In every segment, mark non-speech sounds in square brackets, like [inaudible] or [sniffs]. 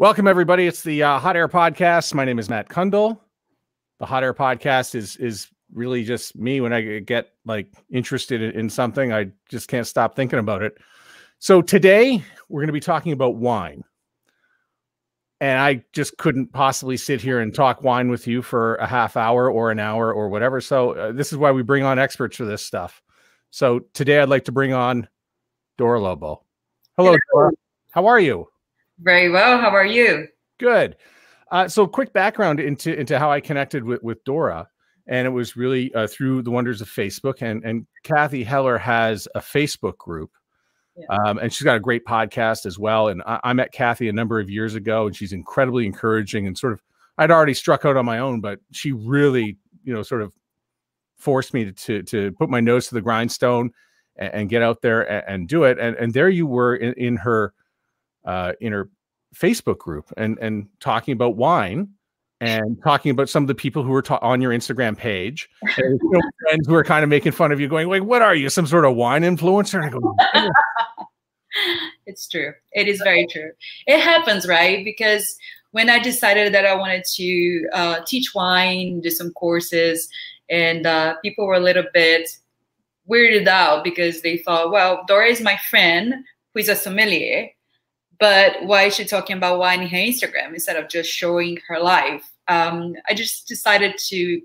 Welcome, everybody. It's the uh, Hot Air Podcast. My name is Matt Kundle. The Hot Air Podcast is is really just me when I get like interested in something. I just can't stop thinking about it. So today we're going to be talking about wine, and I just couldn't possibly sit here and talk wine with you for a half hour or an hour or whatever. So uh, this is why we bring on experts for this stuff. So today I'd like to bring on Dora Lobo. Hello, Hello. Dora. How are you? Very well. How are you? Good. Uh, so, quick background into into how I connected with with Dora, and it was really uh, through the wonders of Facebook. And and Cathy Heller has a Facebook group, yeah. um, and she's got a great podcast as well. And I, I, met Cathy a number of years ago, and she's incredibly encouraging and sort of. I'd already struck out on my own, but she really, you know, sort of forced me to to, to put my nose to the grindstone and, and get out there and, and, do it. And and there you were in, in her uh, in her Facebook group and and talking about wine and talking about some of the people who were ta- on your Instagram page, and, you know, [laughs] friends who are kind of making fun of you, going, "Like, what are you, some sort of wine influencer?" And I go, "It's true. It is very true. It happens, right? Because when I decided that I wanted to uh, teach wine, do some courses, and uh, people were a little bit weirded out because they thought, well, Dora is my friend who is a sommelier but why is she talking about wine in her Instagram instead of just showing her life? Um, I just decided to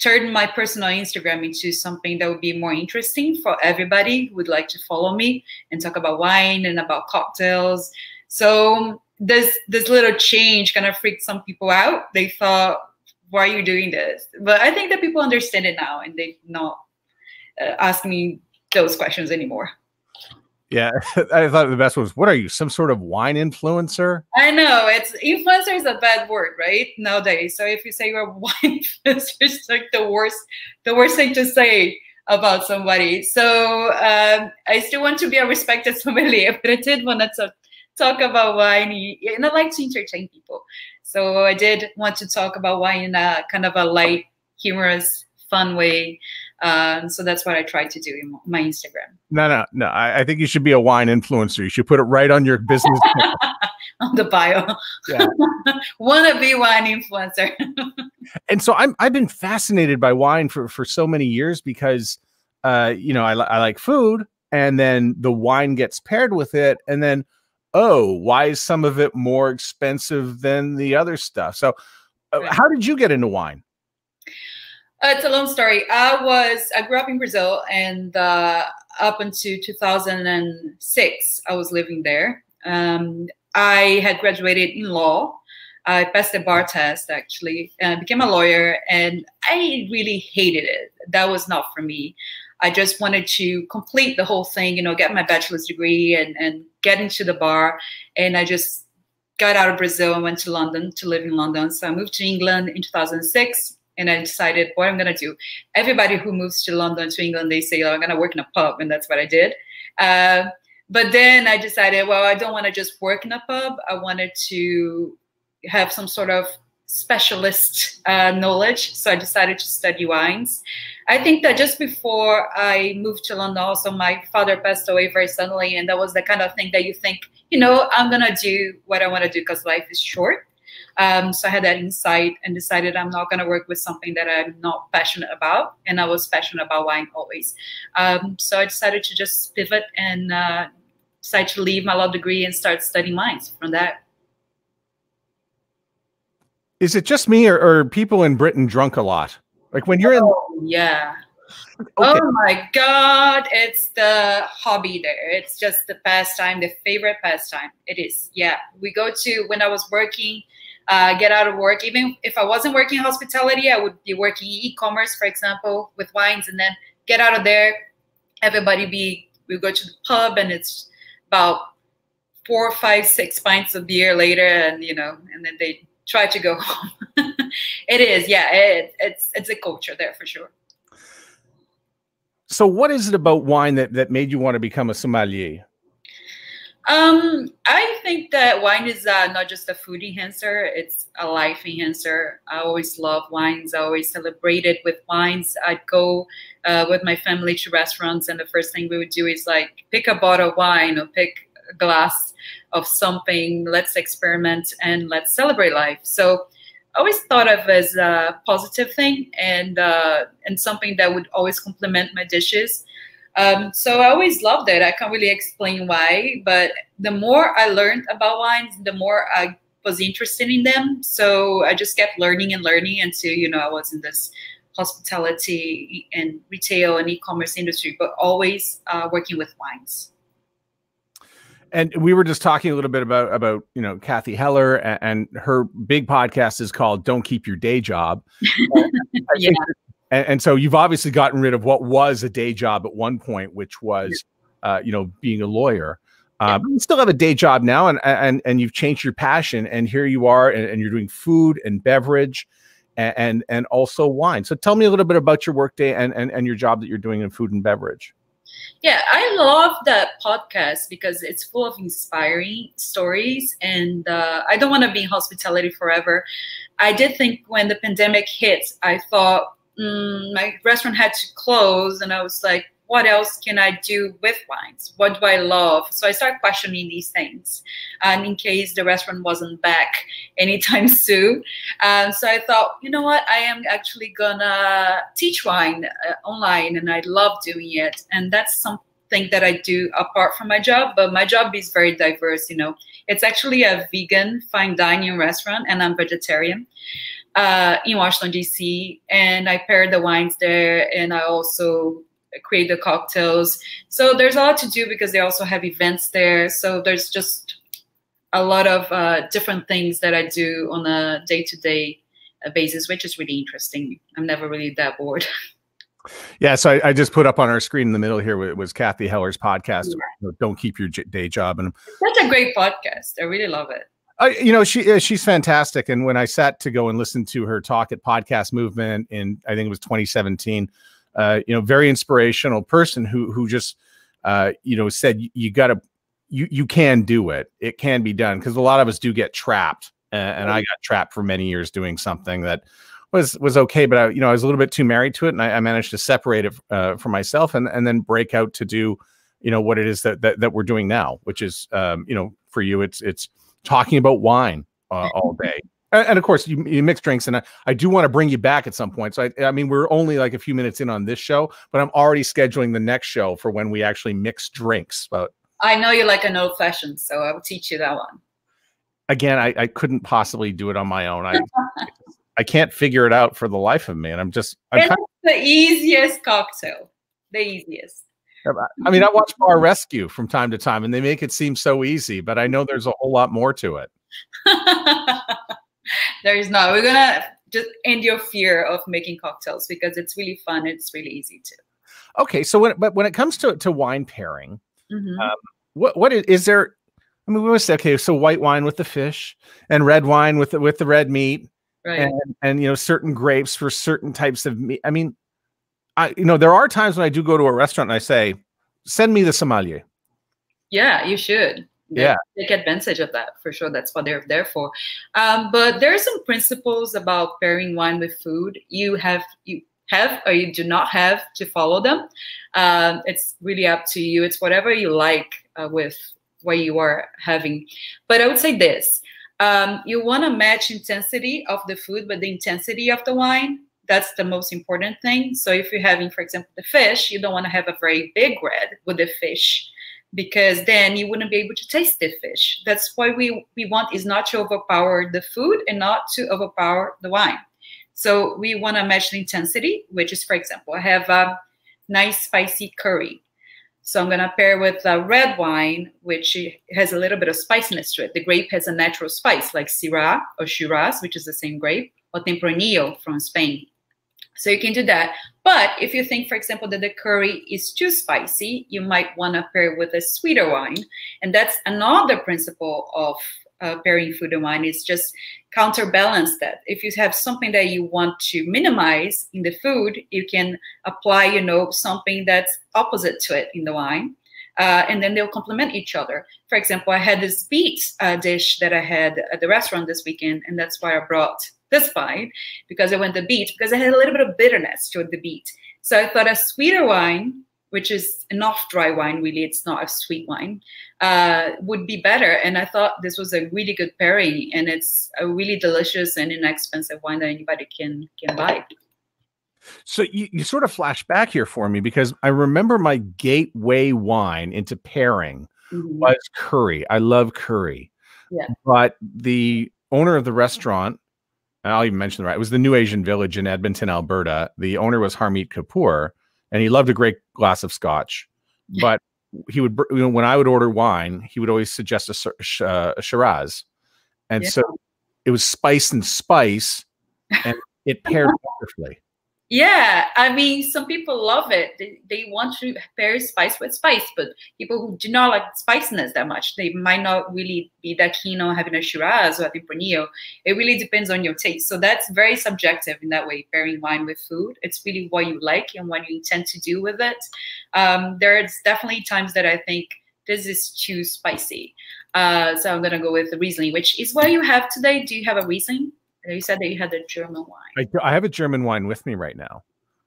turn my personal Instagram into something that would be more interesting for everybody who would like to follow me and talk about wine and about cocktails. So this this little change kind of freaked some people out. They thought, "Why are you doing this?" But I think that people understand it now, and they not uh, ask me those questions anymore. Yeah, [laughs] I thought the best was, what are you, some sort of wine influencer? I know it's influencer is a bad word, right? Nowadays. So if you say you're a [laughs] wine influencer, it's like the worst, the worst thing to say about somebody. So um, I still want to be a respected [laughs] sommelier, but I did want to talk about wine, and I like to entertain people. So I did want to talk about wine in a kind of a light, humorous, fun way. Um, so that's what I tried to do in my Instagram. No, no, no. I, I, think you should be a wine influencer. You should put it right on your business [laughs] on the bio. Yeah. [laughs] Wanna be wine influencer. [laughs] and so I'm I've been fascinated by wine for for so many years because uh you know I, I like food and then the wine gets paired with it and then oh why is some of it more expensive than the other stuff so uh, how did you get into wine uh, it's a long story. I was I grew up in Brazil, and uh, up until 2006, I was living there. Um, I had graduated in law. I passed the bar test actually, and became a lawyer, and I really hated it. That was not for me. I just wanted to complete the whole thing, you know, get my bachelor's degree and and get into the bar. And I just got out of Brazil and went to London to live in London. So I moved to England in 2006 and I decided what I'm gonna do. Everybody who moves to London to England, they say, oh, I'm gonna work in a pub, and that's what I did. Uh, but then I decided, well, I don't want to just work in a pub. I wanted to have some sort of specialist uh, knowledge. So I decided to study wines. I think that just before I moved to London, also my father passed away very suddenly, and that was the kind of thing that you think, you know, I'm gonna do what I want to do because life is short. Um, so I had that insight and decided I'm not going to work with something that I'm not passionate about. And I was passionate about wine always. Um, so I decided to just pivot and uh, decide to leave my law degree and start studying wines from that. Is it just me or, or people in Britain drunk a lot? Like when you're oh, in. Yeah. Okay. Oh my God, it's the hobby there. It's just the pastime, the favorite pastime. It is. Yeah. We go to, when I was working uh, get out of work. Even if I wasn't working hospitality, I would be working e-commerce, for example, with wines, and then get out of there. Everybody be we go to the pub, and it's about four, five, six pints of beer later, and you know, and then they try to go [laughs] home. it is, yeah, it, it's it's a culture there for sure. So, what is it about wine that that made you want to become a sommelier? Um, I think that wine is uh, not just a food enhancer; it's a life enhancer. I always love wines. I always celebrated with wines. I'd go uh, with my family to restaurants, and the first thing we would do is like pick a bottle of wine or pick a glass of something. Let's experiment and let's celebrate life. So I always thought of as a positive thing and uh, and something that would always complement my dishes. Um, so I always loved it. I can't really explain why, but the more I learned about wines, the more I was interested in them. So I just kept learning and learning until you know I was in this hospitality and retail and e-commerce industry, but always uh, working with wines. And we were just talking a little bit about about you know Cathy Heller and, and her big podcast is called "Don't Keep Your Day Job." [laughs] yeah. And, and, so you've obviously gotten rid of what was a day job at one point, which was uh, you know being a lawyer. Uh, but you still have a day job now, and and and you've changed your passion, and here you are, and, and you're doing food and beverage, and, and, and also wine. So tell me a little bit about your workday and, and and your job that you're doing in food and beverage. Yeah, I love that podcast because it's full of inspiring stories, and uh, I don't want to be in hospitality forever. I did think when the pandemic hit, I thought mm, my restaurant had to close, and I was like, what else can I do with wines? What do I love? So I started questioning these things. And in case the restaurant wasn't back [laughs] anytime [laughs] soon. Um, so I thought, you know what? I am actually gonna teach wine uh, online and I love doing it. And that's something that I do apart from my job, but my job is very diverse, you know. It's actually a vegan fine dining restaurant and I'm vegetarian uh, in Washington, D.C. And I pair the wines there and I also create the cocktails. So there's a lot to do because they also have events there. So there's just a lot of uh, different things that I do on a day-to-day -day basis, which is really interesting. I'm never really that bored. [laughs] Yeah, so I, I, just put up on our screen in the middle here was Cathy Heller's podcast. Yeah. Don't keep your day job, and that's a great podcast. I really love it. I, you know, she she's fantastic. And when I sat to go and listen to her talk at Podcast Movement in, I think it was 2017, uh, you know, very inspirational person who who just uh, you know said you, got to you you can do it. It can be done because a lot of us do get trapped, uh, and I got trapped for many years doing something that was was okay, but I you know I was a little bit too married to it, and I, I managed to separate it uh, from myself, and and then break out to do you know what it is that that, that we're doing now, which is um, you know for you it's it's talking about wine uh, all day. And, of course you, you, mix drinks and I, I do want to bring you back at some point. So I, I mean we're only like a few minutes in on this show but i'm already scheduling the next show for when we actually mix drinks but i know you like an old fashioned so i will teach you that one. Again i, I couldn't possibly do it on my own. I [laughs] i can't figure it out for the life of me and i'm just I'm it's kind of, the easiest cocktail the easiest I mean, I watch Bar Rescue from time to time, and they make it seem so easy, but I know there's a whole lot more to it. [laughs] there is not. We're gonna just end your fear of making cocktails because it's really fun. It's really easy too. Okay, so when but when it comes to to wine pairing, mm-hmm. um, what what is, is there? I mean, we always say okay. So white wine with the fish, and red wine with the with the red meat, right? And, and you know, certain grapes for certain types of meat. I mean, I you know, there are times when I do go to a restaurant and I say, "Send me the sommelier." Yeah, you should. Yeah. take advantage of that for sure. That's what they're there for. Um, but there are some principles about pairing wine with food. You have you have or you do not have to follow them. Um, it's really up to you. It's whatever you like uh, with what you are having. But i would say this um, you want to match intensity of the food but the intensity of the wine that's the most important thing so if you're having for example the fish you don't want to have a very big red with the fish because then you wouldn't be able to taste the fish. That's why we, we want is not to overpower the food and not to overpower the wine. So we want to match the intensity, which is, for example, I have a nice spicy curry. So I'm going to pair with a red wine, which has a little bit of spiciness to it. The grape has a natural spice like Syrah or Shiraz, which is the same grape, or Tempranillo from Spain. So you can do that. But if you think, for example, that the curry is too spicy, you might want to pair with a sweeter wine. And that's another principle of uh, pairing food and wine is just counterbalance that. If you have something that you want to minimize in the food, you can apply, you know, something that's opposite to it in the wine. Uh, and then they'll complement each other. For example, I had this beet uh, dish that I had at the restaurant this weekend, and that's why I brought this fine because I went the beet because I had a little bit of bitterness toward the beet. So I thought a sweeter wine which is an off dry wine, really, it's not a sweet wine, uh, would be better. And I thought this was a really good pairing, and it's a really delicious and inexpensive wine that anybody can can buy. So you, you sort of flash back here for me because I remember my gateway wine into pairing mm-hmm. was curry. I love curry. Yeah. But the owner of the restaurant, I'll even mention the right, it was the New Asian Village in Edmonton, Alberta. The owner was Harmeet Kapoor and he loved a great glass of scotch. But he would, you know, when I would order wine, he would always suggest a, uh, a Shiraz, and yeah. so it was spice and spice, and [laughs] it paired wonderfully. Yeah, I mean, some people love it. They, they want to pair spice with spice, but people who do not like spiciness that much, they might not really be that keen on having a Shiraz or a Tempranillo. It really depends on your taste. So that's very subjective in that way, pairing wine with food. It's really what you like and what you intend to do with it. Um, there's definitely times that I think this is too spicy. Uh, so I'm going to go with the Riesling, which is what you have today. Do you have a Riesling? You said that you had the German wine. I, I have a German wine with me right now.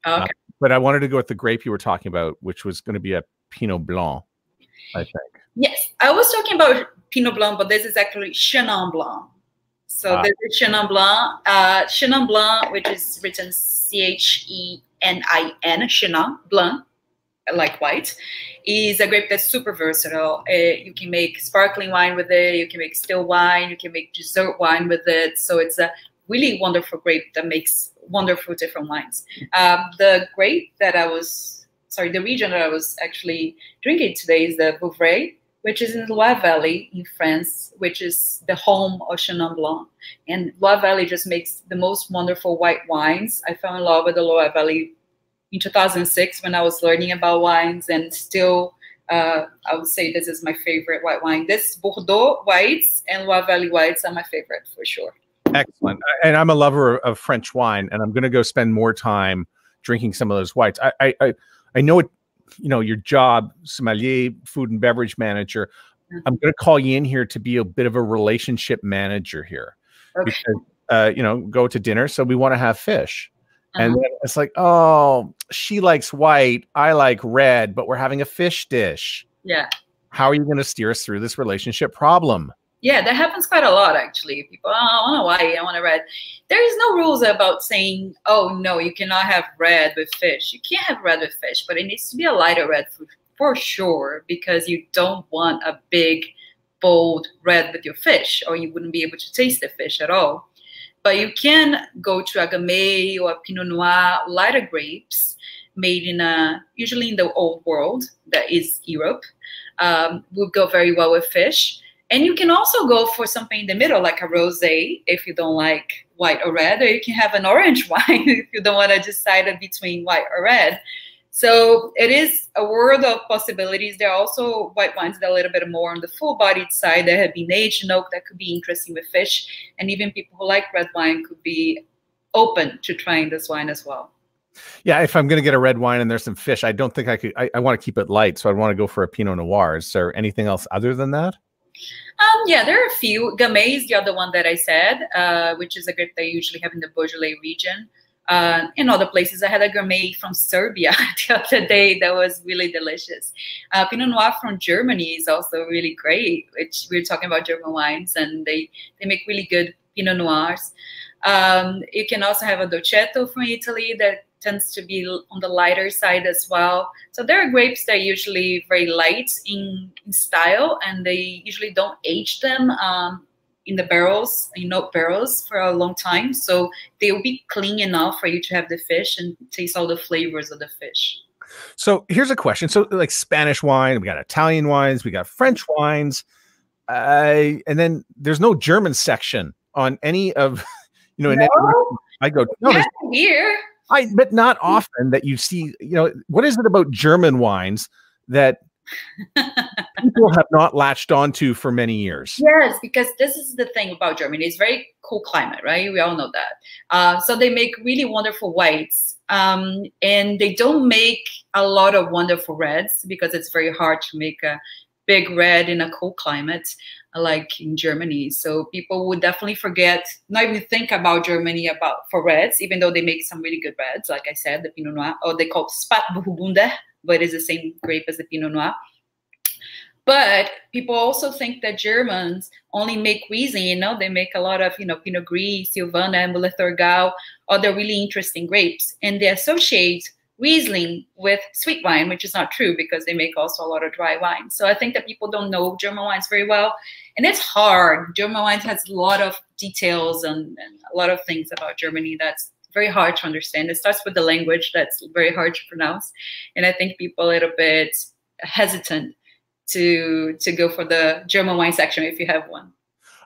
Oh, okay. Uh, but I wanted to go with the grape you were talking about, which was going to be a Pinot Blanc, I think. Yes, I was talking about Pinot Blanc, but this is actually Chenin Blanc. So ah. this is Chenin Blanc. Uh, Chenin Blanc, which is written C H E N I N, Chenin Blanc, like white, is a grape that's super versatile. Uh, you can make sparkling wine with it, you can make still wine, you can make dessert wine with it. So it's a really wonderful grape that makes wonderful different wines. Um, the grape that I was, sorry, the region that I was actually drinking today is the Vouvray, which is in the Loire Valley in France, which is the home of Chenin Blanc. And Loire Valley just makes the most wonderful white wines. I fell in love with the Loire Valley in 2006 when I was learning about wines, and still, uh, I would say this is my favorite white wine. This Bordeaux whites and Loire Valley whites are my favorite for sure. Excellent. And I'm a lover of French wine, and I'm going to go spend more time drinking some of those whites. I, I, I know it. You know your job, sommelier, food and beverage manager. Mm-hmm. I'm going to call you in here to be a bit of a relationship manager here, okay. because uh, you know go to dinner, so we want to have fish. Uh-huh. And then it's like, oh, she likes white, I like red, but we're having a fish dish. Yeah. How are you going to steer us through this relationship problem? Yeah, that happens quite a lot actually. People, oh, I want a white, I want a red. There is no rules about saying, oh no, you cannot have red with fish. You can't have red with fish, but it needs to be a lighter red for, for sure because you don't want a big, bold red with your fish, or you wouldn't be able to taste the fish at all. But you can go to a Gamay or a Pinot Noir lighter grapes made in a usually in the old world that is Europe um, would go very well with fish. And you can also go for something in the middle, like a rosé, if you don't like white or red, or you can have an orange [laughs] wine if you don't want to decide between white or red. So it is a world of possibilities. There are also white wines that are a little bit more on the full-bodied side that have been aged in oak that could be interesting with fish, and even people who like red wine could be open to trying this wine as well. Yeah, if I'm going to get a red wine and there's some fish, I don't think I could. I, I want to keep it light, so I want to go for a Pinot Noir. Is there anything else other than that? Um, yeah, there are a few. Gamay is the other one that I said, uh, which is a grape they usually have in the Beaujolais region uh, in other places. I had a Gamay from Serbia [laughs] the other day that was really delicious. Uh, Pinot Noir from Germany is also really great, which we are talking about German wines, and they, they make really good Pinot Noirs. Um, you can also have a Dolcetto from Italy that tends to be on the lighter side as well. So there are grapes that are usually very light in, in style, and they usually don't age them. Um, in the barrels, you know, barrels for a long time. So they will be clean enough for you to have the fish and taste all the flavors of the fish. So here's a question. So like Spanish wine, we got Italian wines, we got French wines, uh, and then there's no German section on any of, [laughs] you know, no? any, I go, no, yeah, here. I, but not often that you see, you know, what is it about German wines that [laughs] people have not latched onto for many years. Yes, because this is the thing about Germany. It's very cool climate, right? We all know that. Uh, so they make really wonderful whites. Um, and they don't make a lot of wonderful reds because it's very hard to make a big red in a cool climate like in Germany. So people would definitely forget, not even think about Germany about for reds, even though they make some really good reds, like I said, the Pinot Noir, or they call Spätburgunder, but it's the same grape as the Pinot Noir. But people also think that Germans only make Riesling, you know, they make a lot of, you know, Pinot Gris, Sylvaner, Müller Thurgau, other really interesting grapes. And they associate Riesling with sweet wine, which is not true because they make also a lot of dry wine. So I think that people don't know German wines very well. And it's hard. German wine has a lot of details and, and a lot of things about Germany that's very hard to understand. It starts with the language that's very hard to pronounce. And I think people are a little bit hesitant to to go for the German wine section if you have one.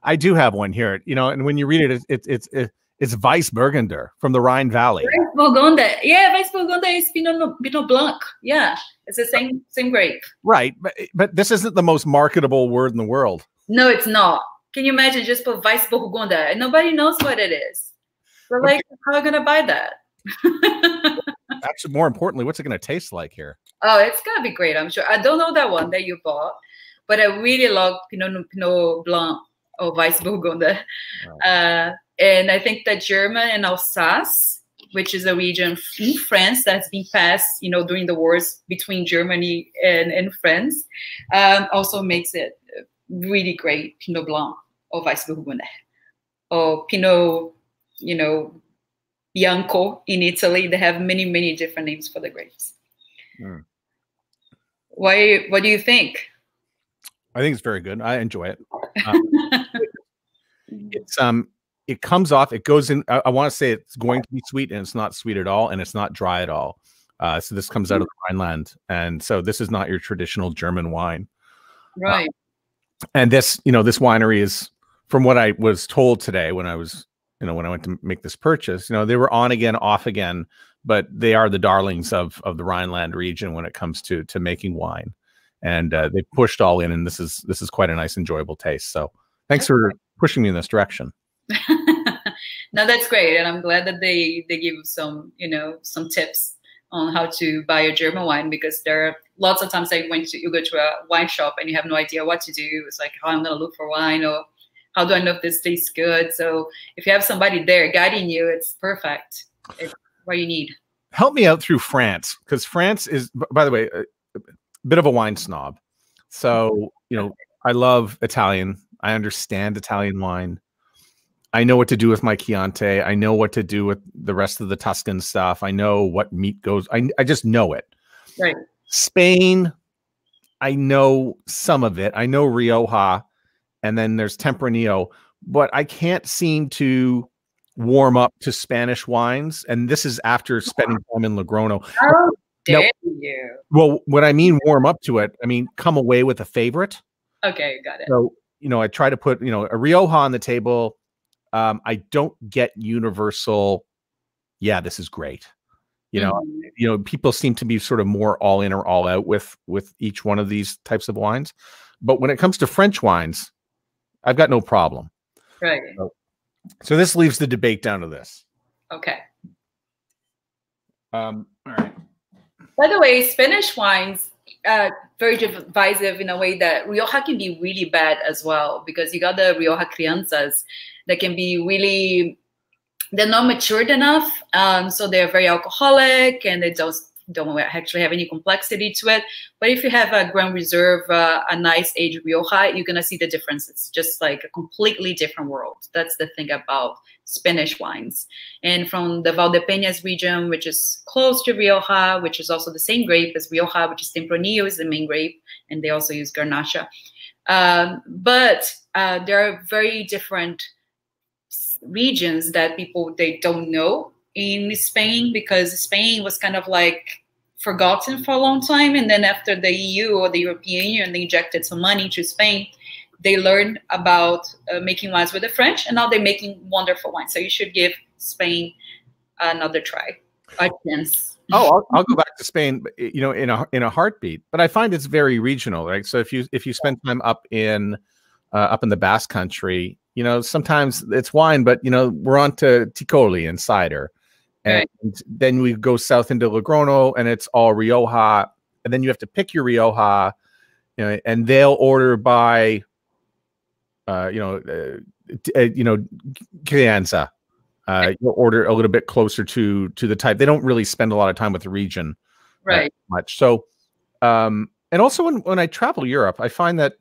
I do have one here. You know, and when you read it, it's it's it's, it's Weissburgunder from the Rhine Valley. Weissburgunder, yeah, Weissburgunder is Pinot, Pinot Blanc. Yeah, it's the same same grape. Right, but but this isn't the most marketable word in the world. No, it's not. Can you imagine just put Weissburgunder and nobody knows what it is? So like, how are you gonna buy that? [laughs] Actually, more importantly, what's it gonna taste like here? Oh, it's gonna be great. I'm sure. I don't know that one that you bought, but I really love Pinot Pinot Blanc or Weissburgunder. Wow. [laughs] Uh, and I think that German and Alsace, which is a region in France that's been passed, you know, during the wars between Germany and, and France, um, also makes it really great Pinot Blanc or Weissburgunder or Pinot, you know, Bianco in Italy. They have many, many different names for the grapes. Mm. Why? What do you think? I think it's very good. I enjoy it. [laughs] Um, it's um, it comes off. It goes in. I, I want to say it's going to be sweet, and it's not sweet at all, and it's not dry at all. Uh, so this comes out of the Rhineland, and so this is not your traditional German wine, right? Uh, and this, you know, this winery is, from what I was told today when I was, you know, when I went to make this purchase, you know, they were on again, off again but they are the darlings of of the Rhineland region when it comes to to making wine, and uh, they pushed all in, and this is this is quite a nice, enjoyable taste. So thanks for pushing me in this direction. [laughs] no, that's great, and I'm glad that they they give some you know some tips on how to buy a German wine because there are lots of times that when you go to a wine shop and you have no idea what to do. It's like, oh, I'm going to look for wine or how do I know if this tastes good? So if you have somebody there guiding you, it's perfect. It's what you need. Help me out through France because France is, by the way, a, a bit of a wine snob. So you know, I love Italian. I understand Italian wine. I know what to do with my Chianti. I know what to do with the rest of the Tuscan stuff. I know what meat goes. I I just know it. Right. Spain, I know some of it. I know Rioja, and then there's Tempranillo, but I can't seem to warm up to Spanish wines, and this is after spending time in Logroño. How dare now, you? Well, when I mean warm up to it, I mean come away with a favorite. Okay, got it. So you know, I try to put you know a Rioja on the table. Um, I don't get universal. Yeah, this is great. You know, mm-hmm. you know, people seem to be sort of more all in or all out with with each one of these types of wines. But when it comes to French wines, I've got no problem. Right. So, so this leaves the debate down to this. Okay. Um, all right. By the way, Spanish wines uh, very divisive in a way that Rioja can be really bad as well because you got the Rioja Crianzas that can be really they're not matured enough, um, so they're very alcoholic and they don't don't actually have any complexity to it. But if you have a Grand Reserve, uh, a nice aged Rioja, you're gonna see the difference. It's just like a completely different world. That's the thing about Spanish wines. And from the Valdepeñas region, which is close to Rioja, which is also the same grape as Rioja, which is Tempranillo is the main grape, and they also use Garnacha. Um, but uh, there are very different regions that people they don't know in Spain because Spain was kind of like forgotten for a long time. And then after the EU or the European Union, they injected some money to Spain. They learned about uh, making wines with the French, and now they're making wonderful wines. So you should give Spain another try, a chance. oh, I'll, I'll, go back to Spain, you know, in a in a heartbeat. But I find it's very regional, right? So if you if you spend time up in uh, up in the Basque Country, you know, sometimes it's wine, but you know, we're on to Txakoli and cider and right. then we go south into Logroño, and it's all Rioja. And then you have to pick your Rioja, you know, and they'll order by, uh, you know, uh, uh, you know, Crianza. Uh, you'll order a little bit closer to to the type. They don't really spend a lot of time with the region, right much. So, um, and also when when I travel Europe, I find that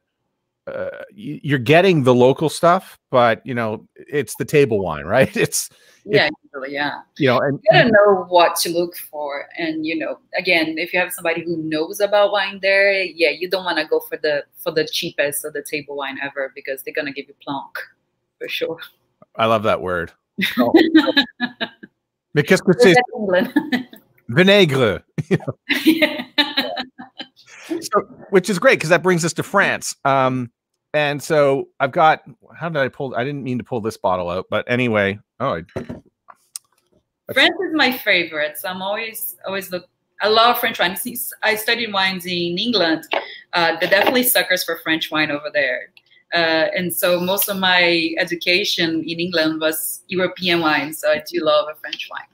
uh, you're getting the local stuff, but you know it's the table wine, [laughs] right? It's yeah, usually, yeah. You know, and you gotta know what to look for, and you know, again, if you have somebody who knows about wine there, yeah, you don't want to go for the for the cheapest of the table wine ever because they're gonna give you plonk for sure. I love that word. [laughs] Oh. because it's vinaigrette. You know? yeah. so, which is great because that brings us to France. Um, and so I've got how did I pull? I didn't mean to pull this bottle out, but anyway. Oh, I, [sniffs] France is my favorite. So I'm always always look. I love French wine. Since I studied wines in England. Uh, they're definitely suckers for French wine over there. Uh, and so most of my education in England was European wine. So I do love a French wine.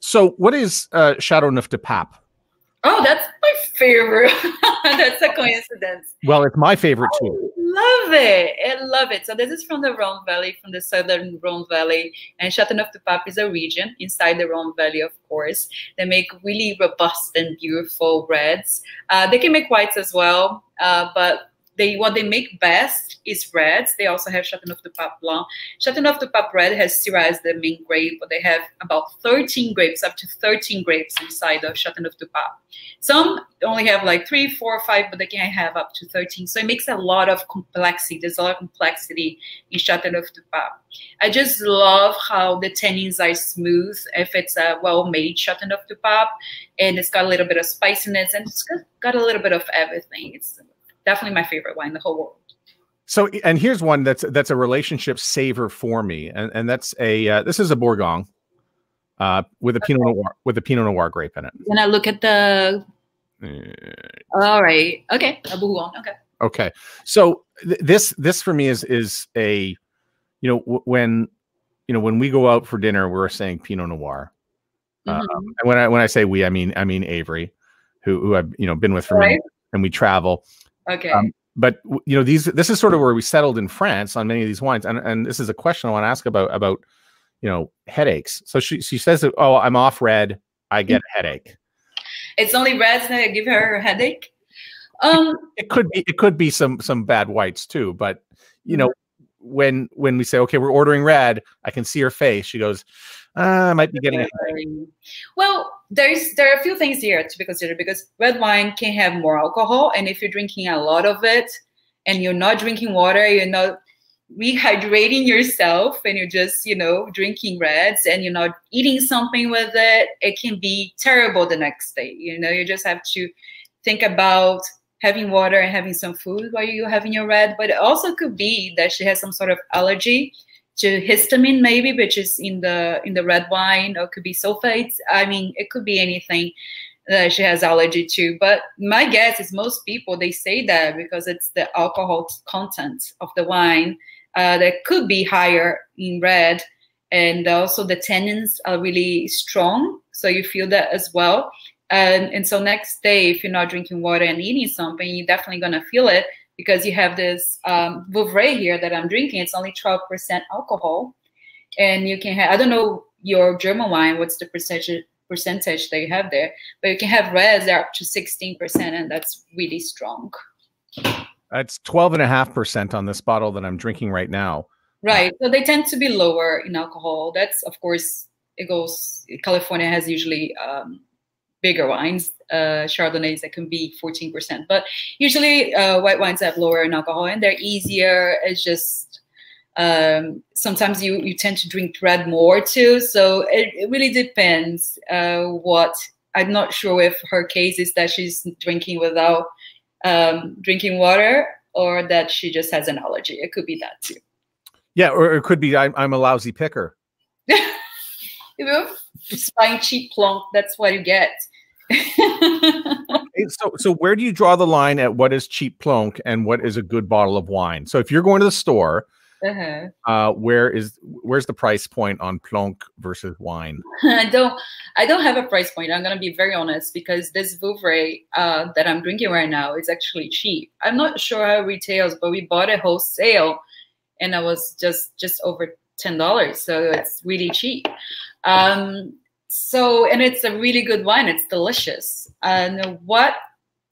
So what is uh, Châteauneuf du Pape? Oh, that's my favorite. [laughs] that's a coincidence. Well, it's my favorite too. Love it. I love it. So this is from the Rhone Valley, from the southern Rhone Valley, and Châteauneuf-du-Pape is a region inside the Rhone Valley, of course. They make really robust and beautiful reds. Uh, they can make whites as well, uh, but they what they make best is reds. They also have Chateauneuf du Pape Blanc. Chateauneuf du Pape Red has Syrah as the main grape, but they have about 13 grapes, up to 13 grapes inside of Chateauneuf du Pape. Some only have like three, four, five, but they can have up to 13. So it makes a lot of complexity. There's a lot of complexity in Chateauneuf du Pape. I just love how the tannins are smooth if it's uh, a well-made Chateauneuf du Pape, and it's got a little bit of spiciness, and it's got, got a little bit of everything. It's definitely my favorite wine in the whole world. So, and here's one that's that's a relationship saver for me, and and that's a uh, this is a Bourgogne, uh, with a Pinot Noir with a Pinot Noir grape in it. Can I look at the? Uh, All right. Okay. A Bourgogne. Okay. Okay. So th- this this for me is is a, you know, w- when, you know, when we go out for dinner, we're saying Pinot Noir. Mm-hmm. Um, and when I when I say we, I mean I mean Avery, who who I've you know been with for right. and we travel. Okay. Um, but you know these this is sort of where we settled in France on many of these wines, and and this is a question I want to ask about about you know headaches. So she she says that oh I'm off red, I get a headache. It's only reds that give her a headache. Um, it could be it could be some some bad whites too, but you know mm-hmm. when when we say okay we're ordering red, I can see her face. She goes, uh, I might be getting it. Well, there's there are a few things here to be considered because red wine can have more alcohol, and if you're drinking a lot of it and you're not drinking water, you're not rehydrating yourself and you're just you know drinking reds and you're not eating something with it it can be terrible the next day you know you just have to think about having water and having some food while you're having your red but it also could be that she has some sort of allergy to histamine maybe which is in the in the red wine or could be sulfates. I mean it could be anything that she has allergy to. But my guess is most people they say that because it's the alcohol content of the wine uh, that could be higher in red. And also the tannins are really strong so you feel that as well. And, and so next day if you're not drinking water and eating something you're definitely going to feel it because you have this um, Vouvray here that I'm drinking. It's only 12% alcohol. And you can have, I don't know your German wine, what's the percentage percentage that you have there, but you can have reds that are up to 16%, and that's really strong. It's 12.5% on this bottle that I'm drinking right now. Right. So they tend to be lower in alcohol. That's, of course, it goes, California has usually um, bigger wines, uh, Chardonnays that can be 14%. But usually uh, white wines have lower in alcohol and they're easier. It's just um, sometimes you, you tend to drink red more too. So it, it really depends uh, what, I'm not sure if her case is that she's drinking without um, drinking water or that she just has an allergy. It could be that too. Yeah, or it could be I'm, I'm a lousy picker. [laughs] you know, just buying cheap plonk. That's what you get. [laughs] so, so where do you draw the line at what is cheap plonk and what is a good bottle of wine? So if you're going to the store, uh-huh. uh, where is where's the price point on plonk versus wine? [laughs] I don't I don't have a price point. I'm gonna be very honest because this Vouvray uh, that I'm drinking right now is actually cheap. I'm not sure how it retails, but we bought it wholesale, and it was just just over ten dollars, so it's really cheap. Um, so, and it's a really good wine. It's delicious. And what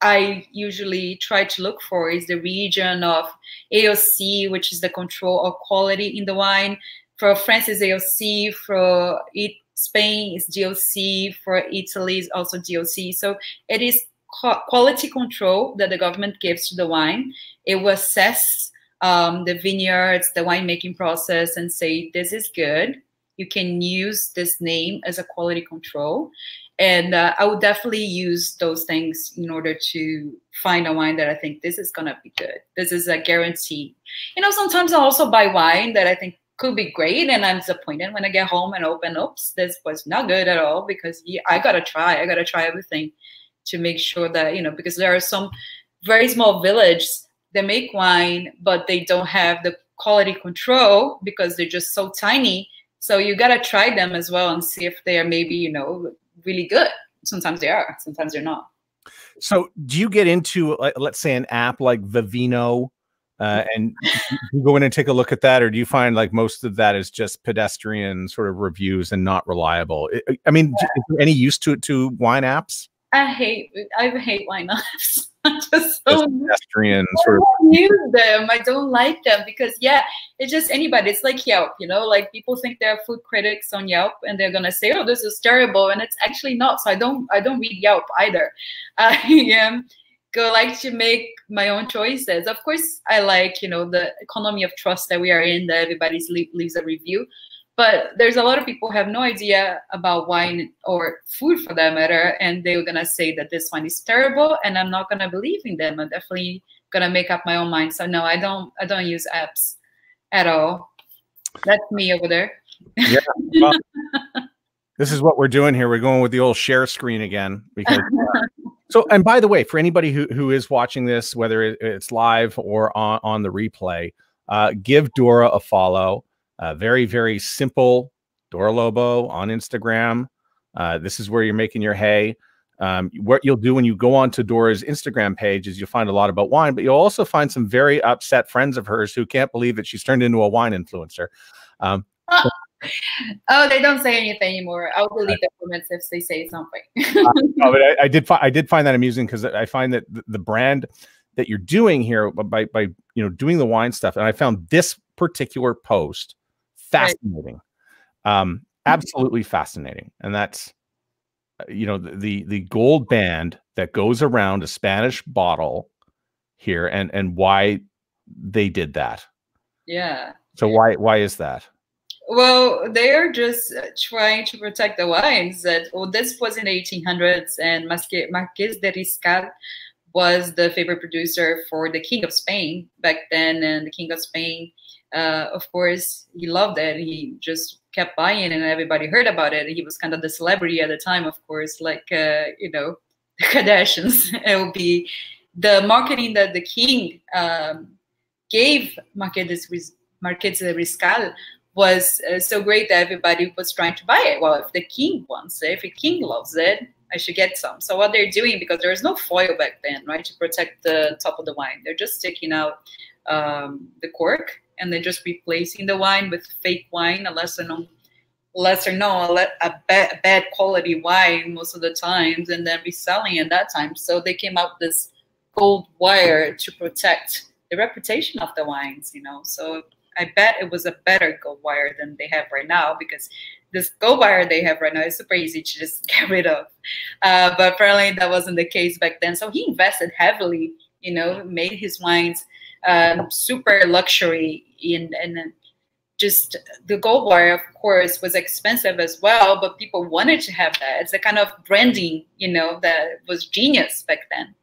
I usually try to look for is the region of AOC, which is the control of quality in the wine. For France is AOC, for it, Spain is DOC, for Italy is also DOC. So it is quality control that the government gives to the wine. It will assess um, the vineyards, the winemaking process, and say, this is good. You can use this name as a quality control. And uh, I would definitely use those things in order to find a wine that I think this is to be good. This is a guarantee. You know, sometimes I also buy wine that I think could be great and I'm disappointed when I get home and open, oops, this was not good at all because I got to try. I got to try everything to make sure that, you know, because there are some very small villages that make wine, but they don't have the quality control because they're just so tiny. So you got to try them as well and see if they are maybe, you know, really good. Sometimes they are, sometimes they're not. So do you get into, let's say, an app like Vivino? Uh, and you go in and take a look at that, or do you find like most of that is just pedestrian sort of reviews and not reliable? I mean, yeah. is there any use to to wine apps? I hate I hate wine apps. [laughs] just so pedestrian sort of use them. I don't like them because yeah, it's just anybody. It's like Yelp, you know, like people think they're food critics on Yelp and they're gonna say, "Oh, this is terrible," and it's actually not. So I don't I don't read Yelp either. [laughs] I um, go like to make my own choices. Of course, I like you know the economy of trust that we are in. That everybody leaves a review but there's a lot of people who have no idea about wine or food for that matter and they're gonna say that this wine is terrible and i'm not gonna believe in them. I'm definitely gonna make up my own mind. So no i don't i don't use apps at all. That's me over there. Yeah well, [laughs] this is what we're doing here. We're going with the old share screen again because [laughs] uh, so and by the way for anybody who, who is watching this whether it's live or on, on the replay uh, give dora a follow uh, very, very simple Dora Lobo on Instagram. Uh, this is where you're making your hay. Um, what you'll do when you go onto Dora's Instagram page is you'll find a lot about wine, but you'll also find some very upset friends of hers who can't believe that she's turned into a wine influencer. Um, [laughs] oh, oh, they don't say anything anymore. I'll delete the comments if they say something. uh, no, but I, I did. Fi- I did find that amusing because I find that the, the brand that you're doing here by by you know doing the wine stuff, and I found this particular post fascinating. Right. um absolutely fascinating. And that's uh, you know the the gold band that goes around a spanish bottle here and and why they did that. Yeah so why why is that? Well they're just uh, trying to protect the wines that well this was in the 1800s and Marqués de Riscal was the favorite producer for the king of spain back then and the king of spain uh, of course, he loved it. He just kept buying, and everybody heard about it. He was kind of the celebrity at the time, of course, like uh, you know, [laughs] the Kardashians. [laughs] it would be the marketing that the king um, gave Marqués de Riscal was uh, so great that everybody was trying to buy it. Well, if the king wants it, if the king loves it, I should get some. So what they're doing, because there was no foil back then, right, to protect the top of the wine, they're just taking out um, the cork and they're just replacing the wine with fake wine, a lesser known, lesser known, a, bad, bad quality wine most of the times, and then reselling at that time. So they came out with this gold wire to protect the reputation of the wines, you know. So I bet it was a better gold wire than they have right now because this gold wire they have right now is super easy to just [laughs] get rid of. Uh, but apparently that wasn't the case back then. So he invested heavily, you know, made his wines um, super luxury in and just the gold wire of course was expensive as well but people wanted to have that. It's a kind of branding you know that was genius back then.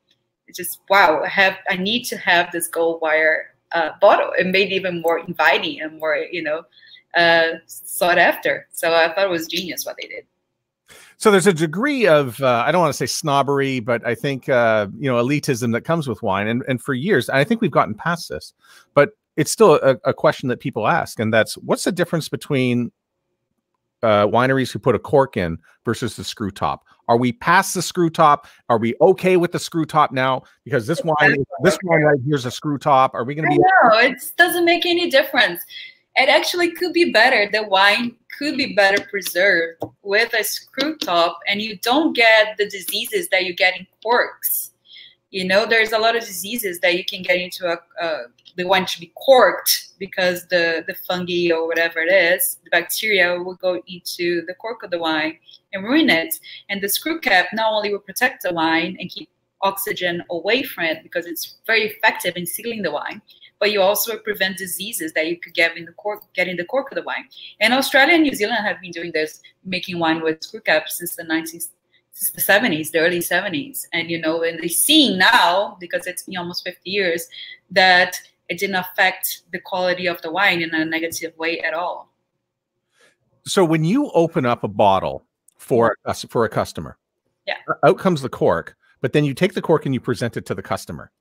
It's just wow i have i need to have this gold wire uh, bottle it made it even more inviting and more you know uh, sought after. So i thought it was genius what they did so there's a degree of uh, I don't want to say snobbery, but I think uh, you know elitism that comes with wine, and and for years, I think we've gotten past this, but it's still a, a question that people ask, and that's what's the difference between uh, wineries who put a cork in versus the screw top? Are we past the screw top? Are we okay with the screw top now? Because this wine, this wine right here's a screw top. Are we going to be? No, it doesn't make any difference. It actually could be better. The wine could be better preserved with a screw top, and you don't get the diseases that you get in corks. You know, there's a lot of diseases that you can get into a, the wine should be corked because the the fungi or whatever it is, the bacteria will go into the cork of the wine and ruin it. And the screw cap not only will protect the wine and keep oxygen away from it because it's very effective in sealing the wine, but you also prevent diseases that you could get in the cork, get in the cork of the wine. And Australia and New Zealand have been doing this, making wine with screw caps since the 19th, since the 70s, the early 70s. And you know, and they're seeing now because it's been almost 50 years that it didn't affect the quality of the wine in a negative way at all. So when you open up a bottle for a, for a customer, yeah, out comes the cork, but then you take the cork and you present it to the customer.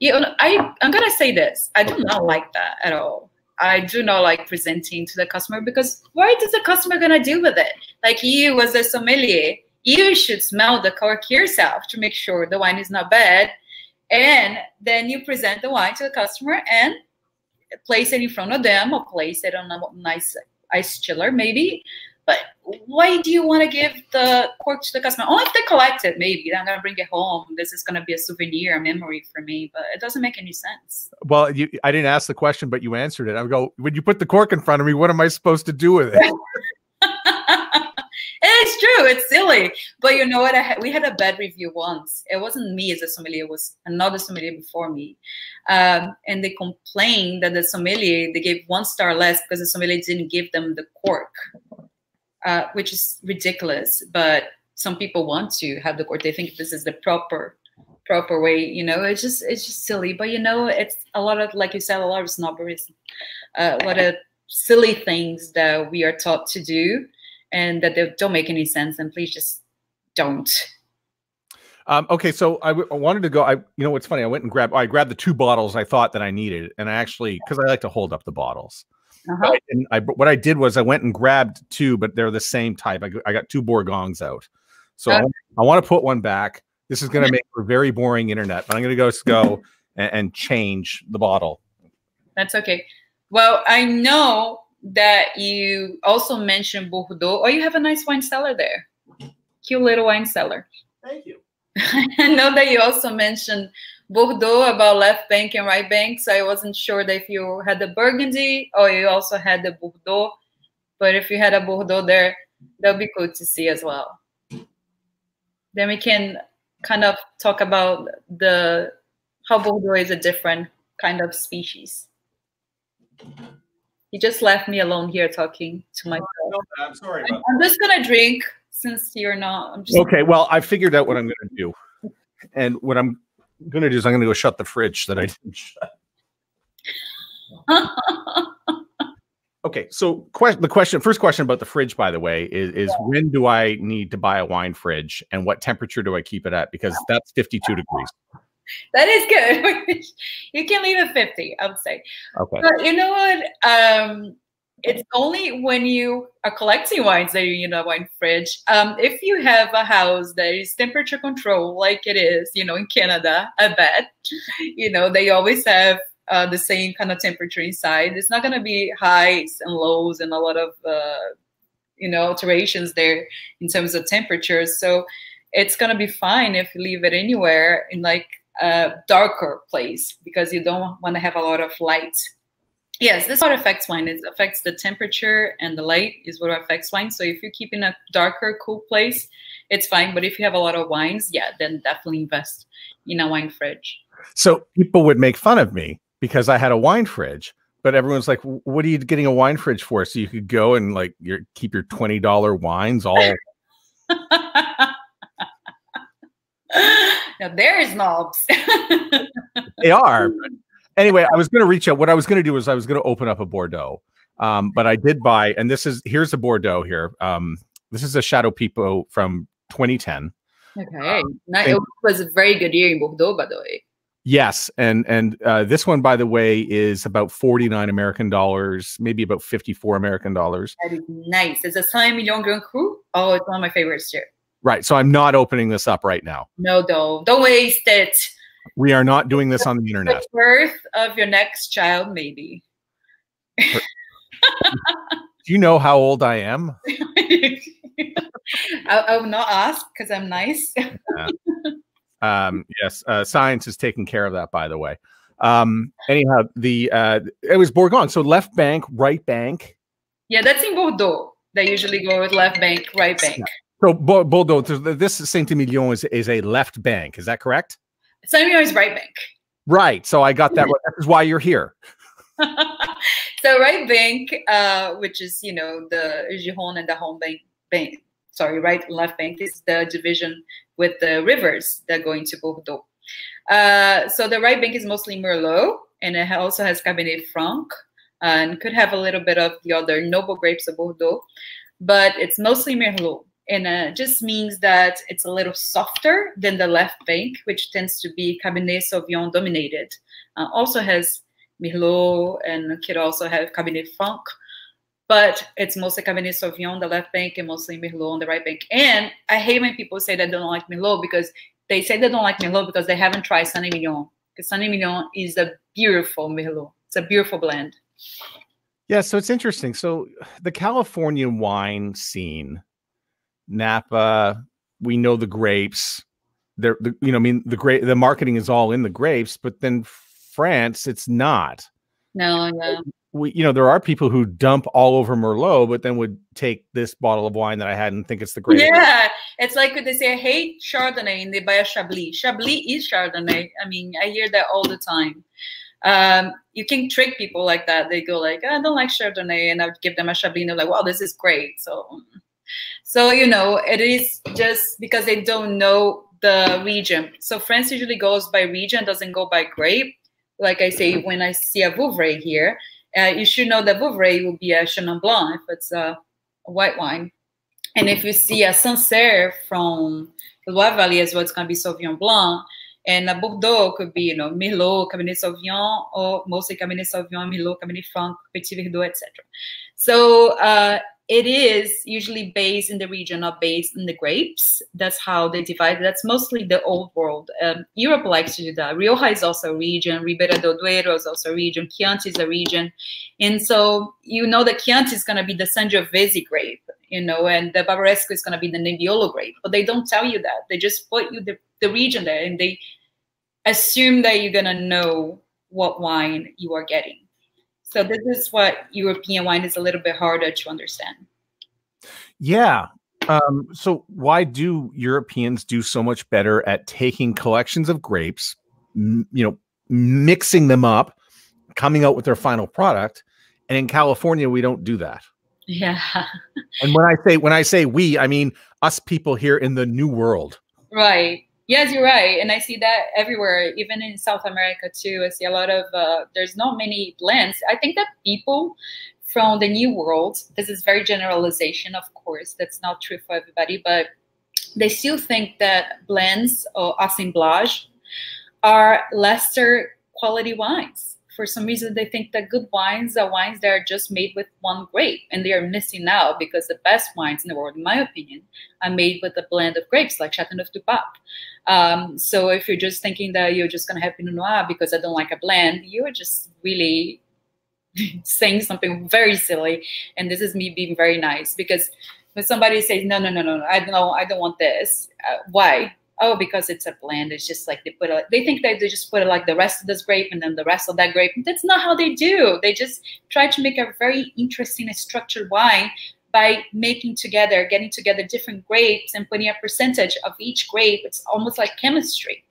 Yeah, I I'm gonna say this. I do not like that at all. I do not like presenting to the customer because why is the customer gonna do with it? Like you as a sommelier, you should smell the cork yourself to make sure the wine is not bad and then you present the wine to the customer and place it in front of them or place it on a nice ice chiller, maybe. But why do you want to give the cork to the customer? Only if they collect it, maybe. I'm gonna bring it home. This is gonna be a souvenir, a memory for me. But it doesn't make any sense. Well, you, I didn't ask the question, but you answered it. I would go, when you put the cork in front of me, what am I supposed to do with it? [laughs] [laughs] it's true. It's silly. But you know what? Had, we had a bad review once. It wasn't me as a sommelier. It was another sommelier before me. Um, and they complained that the sommelier, they gave one star less because the sommelier didn't give them the cork, uh, which is ridiculous. But some people want to have the court. They think this is the proper proper way you know it's just it's just silly but you know it's a lot of like you said a lot of snobbery uh, a lot of silly things that we are taught to do and that they don't make any sense and please just don't um, okay, so I, wanted to go. I, you know, what's funny? I went and grabbed. I grabbed the two bottles I thought that I needed, and I actually, because I like to hold up the bottles. Uh-huh. I, I, what I did was I went and grabbed two, but they're the same type. I, I got two Bourgognes out, so okay. I, I want to put one back. This is going to make for very boring internet, but I'm going to go go [laughs] and, and change the bottle. That's okay. Well, I know that you also mentioned Bordeaux. Oh, you have a nice wine cellar there. Cute little wine cellar. Thank you. [laughs] I know that you also mentioned Bordeaux about left bank and right bank. So I wasn't sure that if you had the Burgundy or you also had the Bordeaux. But if you had a Bordeaux there, that would be cool to see as well. Then we can kind of talk about the how Bordeaux is a different kind of species. He just left me alone here talking to myself. I'm sorry. I'm, I'm just gonna drink since you're not. I'm just okay. Well, I figured out what I'm gonna do, and what I'm gonna do is I'm gonna go shut the fridge that I didn't [laughs] shut. okay, so que- the question, first question about the fridge, by the way, is, is yeah. when do I need to buy a wine fridge, and what temperature do I keep it at? Because that's 52 degrees that is good. [laughs] you can leave it 50, I would say. Okay. But you know what? Um, it's only when you are collecting wines that you need a wine fridge. Um, if you have a house that is temperature control, like it is, you know, in Canada, I bet, you know, they always have uh, the same kind of temperature inside. It's not going to be highs and lows and a lot of, uh, you know, alterations there in terms of temperatures. So it's going to be fine if you leave it anywhere in like a darker place because you don't want to have a lot of light. Yes, this what affects wine. It affects the temperature and the light is what affects wine. So if you keep in a darker, cool place, it's fine. But if you have a lot of wines, yeah, then definitely invest in a wine fridge. So people would make fun of me because I had a wine fridge, but everyone's like, "What are you getting a wine fridge for?" So you could go and like your keep your twenty dollar wines all [laughs] now there is knobs. [laughs] they are. Anyway, I was going to reach out. What I was going to do is I was going to open up a Bordeaux. Um, but I did buy, and this is here's a Bordeaux here. Um, this is a Chateau Pipeau from 2010. Okay, um, it was a very good year in Bordeaux, by the way. Yes, and and uh, this one, by the way, is about 49 American dollars, maybe about 54 American dollars. That is nice. It's a Saint Emilion Grand Cru. Oh, it's one of my favorites here. Right. So I'm not opening this up right now. No, don't. Don't waste it. We are not doing this on the internet. The birth of your next child, maybe. Do you know how old I am? I, I will not ask because I'm nice. [laughs] yeah. Um, yes, uh, science is taking care of that, by the way. Um, anyhow, the uh, it was Bourgogne. So left bank, right bank. Yeah, that's in Bordeaux. They usually go with left bank, right bank. So Bordeaux, this Saint Emilion is, is a left bank. Is that correct? Is right bank. Right. So I got that. That is why you're here. [laughs] so right bank, uh, which is you know the Gironde and the home bank, bank sorry, right and left bank is the division with the rivers that go into Bordeaux. Uh, so the right bank is mostly Merlot, and it also has Cabernet Franc, and could have a little bit of the other noble grapes of Bordeaux, but it's mostly Merlot. And uh, just means that it's a little softer than the left bank, which tends to be Cabernet Sauvignon dominated. Uh, also has Merlot and could also have Cabernet Franc, but it's mostly Cabernet Sauvignon on the left bank and mostly Merlot on the right bank. And I hate when people say they don't like Merlot because they say they don't like Merlot because they haven't tried Saint Emilion. Because Saint Emilion is a beautiful Merlot. It's a beautiful blend. Yeah, so it's interesting. So the California wine scene, Napa, we know the grapes. They're the, you know, I mean, the great the marketing is all in the grapes, but then France, it's not. No, no we you know there are people who dump all over merlot but then would take this bottle of wine that i had and think it's the greatest yeah it's like they say i hate chardonnay and they buy a chablis. Chablis is chardonnay. I mean i hear that all the time. Um, you can trick people like that. They go like i don't like chardonnay and i would give them a chablis and they're like wow this is great. So so you know it is just because they don't know the region so france usually goes by region doesn't go by grape like i say when i see a vouvray here uh, you should know that Vouvray will be a Chenin Blanc if it's a, a white wine. And if you see a Sancerre from the Loire Valley as well, it's going to be Sauvignon Blanc. And a Bordeaux could be, you know, Merlot, Cabernet Sauvignon, or mostly Cabernet Sauvignon, Merlot, Cabernet Franc, Petit Verdot, etc. So uh, it is usually based in the region, not based in the grapes. That's how they divide. That's mostly the old world. Um, Europe likes to do that. Rioja is also a region. Ribera del Duero is also a region. Chianti is a region. And so you know that Chianti is going to be the Sangiovese grape, you know, and the Barbaresco is going to be the Nebbiolo grape. But they don't tell you that. They just put you the, the region there and they assume that you're going to know what wine you are getting. So this is what European wine is a little bit harder to understand. Yeah. Um, so why do Europeans do so much better at taking collections of grapes, you know, mixing them up, coming out with their final product, and in California we don't do that. Yeah. and when I say when I say we, I mean us people here in the new world. Right. Yes, you're right, and I see that everywhere, even in South America too. I see a lot of uh, there's not many blends. I think that people from the new world, this is very generalization, of course, that's not true for everybody, but they still think that blends or assemblage are lesser quality wines for some reason they think that good wines are wines that are just made with one grape and they are missing out because the best wines in the world in my opinion are made with a blend of grapes like chateauneuf du pape. Um, so if you're just thinking that you're just going to have pinot noir because i don't like a blend you're just really [laughs] saying something very silly and this is me being very nice because when somebody says no no no no, no i don't know i don't want this uh, why oh, because it's a blend, it's just like they put it, they think that they just put it like the rest of this grape and then the rest of that grape. That's not how they do. They just try to make a very interesting and structured wine by making together, getting together different grapes and putting a percentage of each grape. It's almost like chemistry.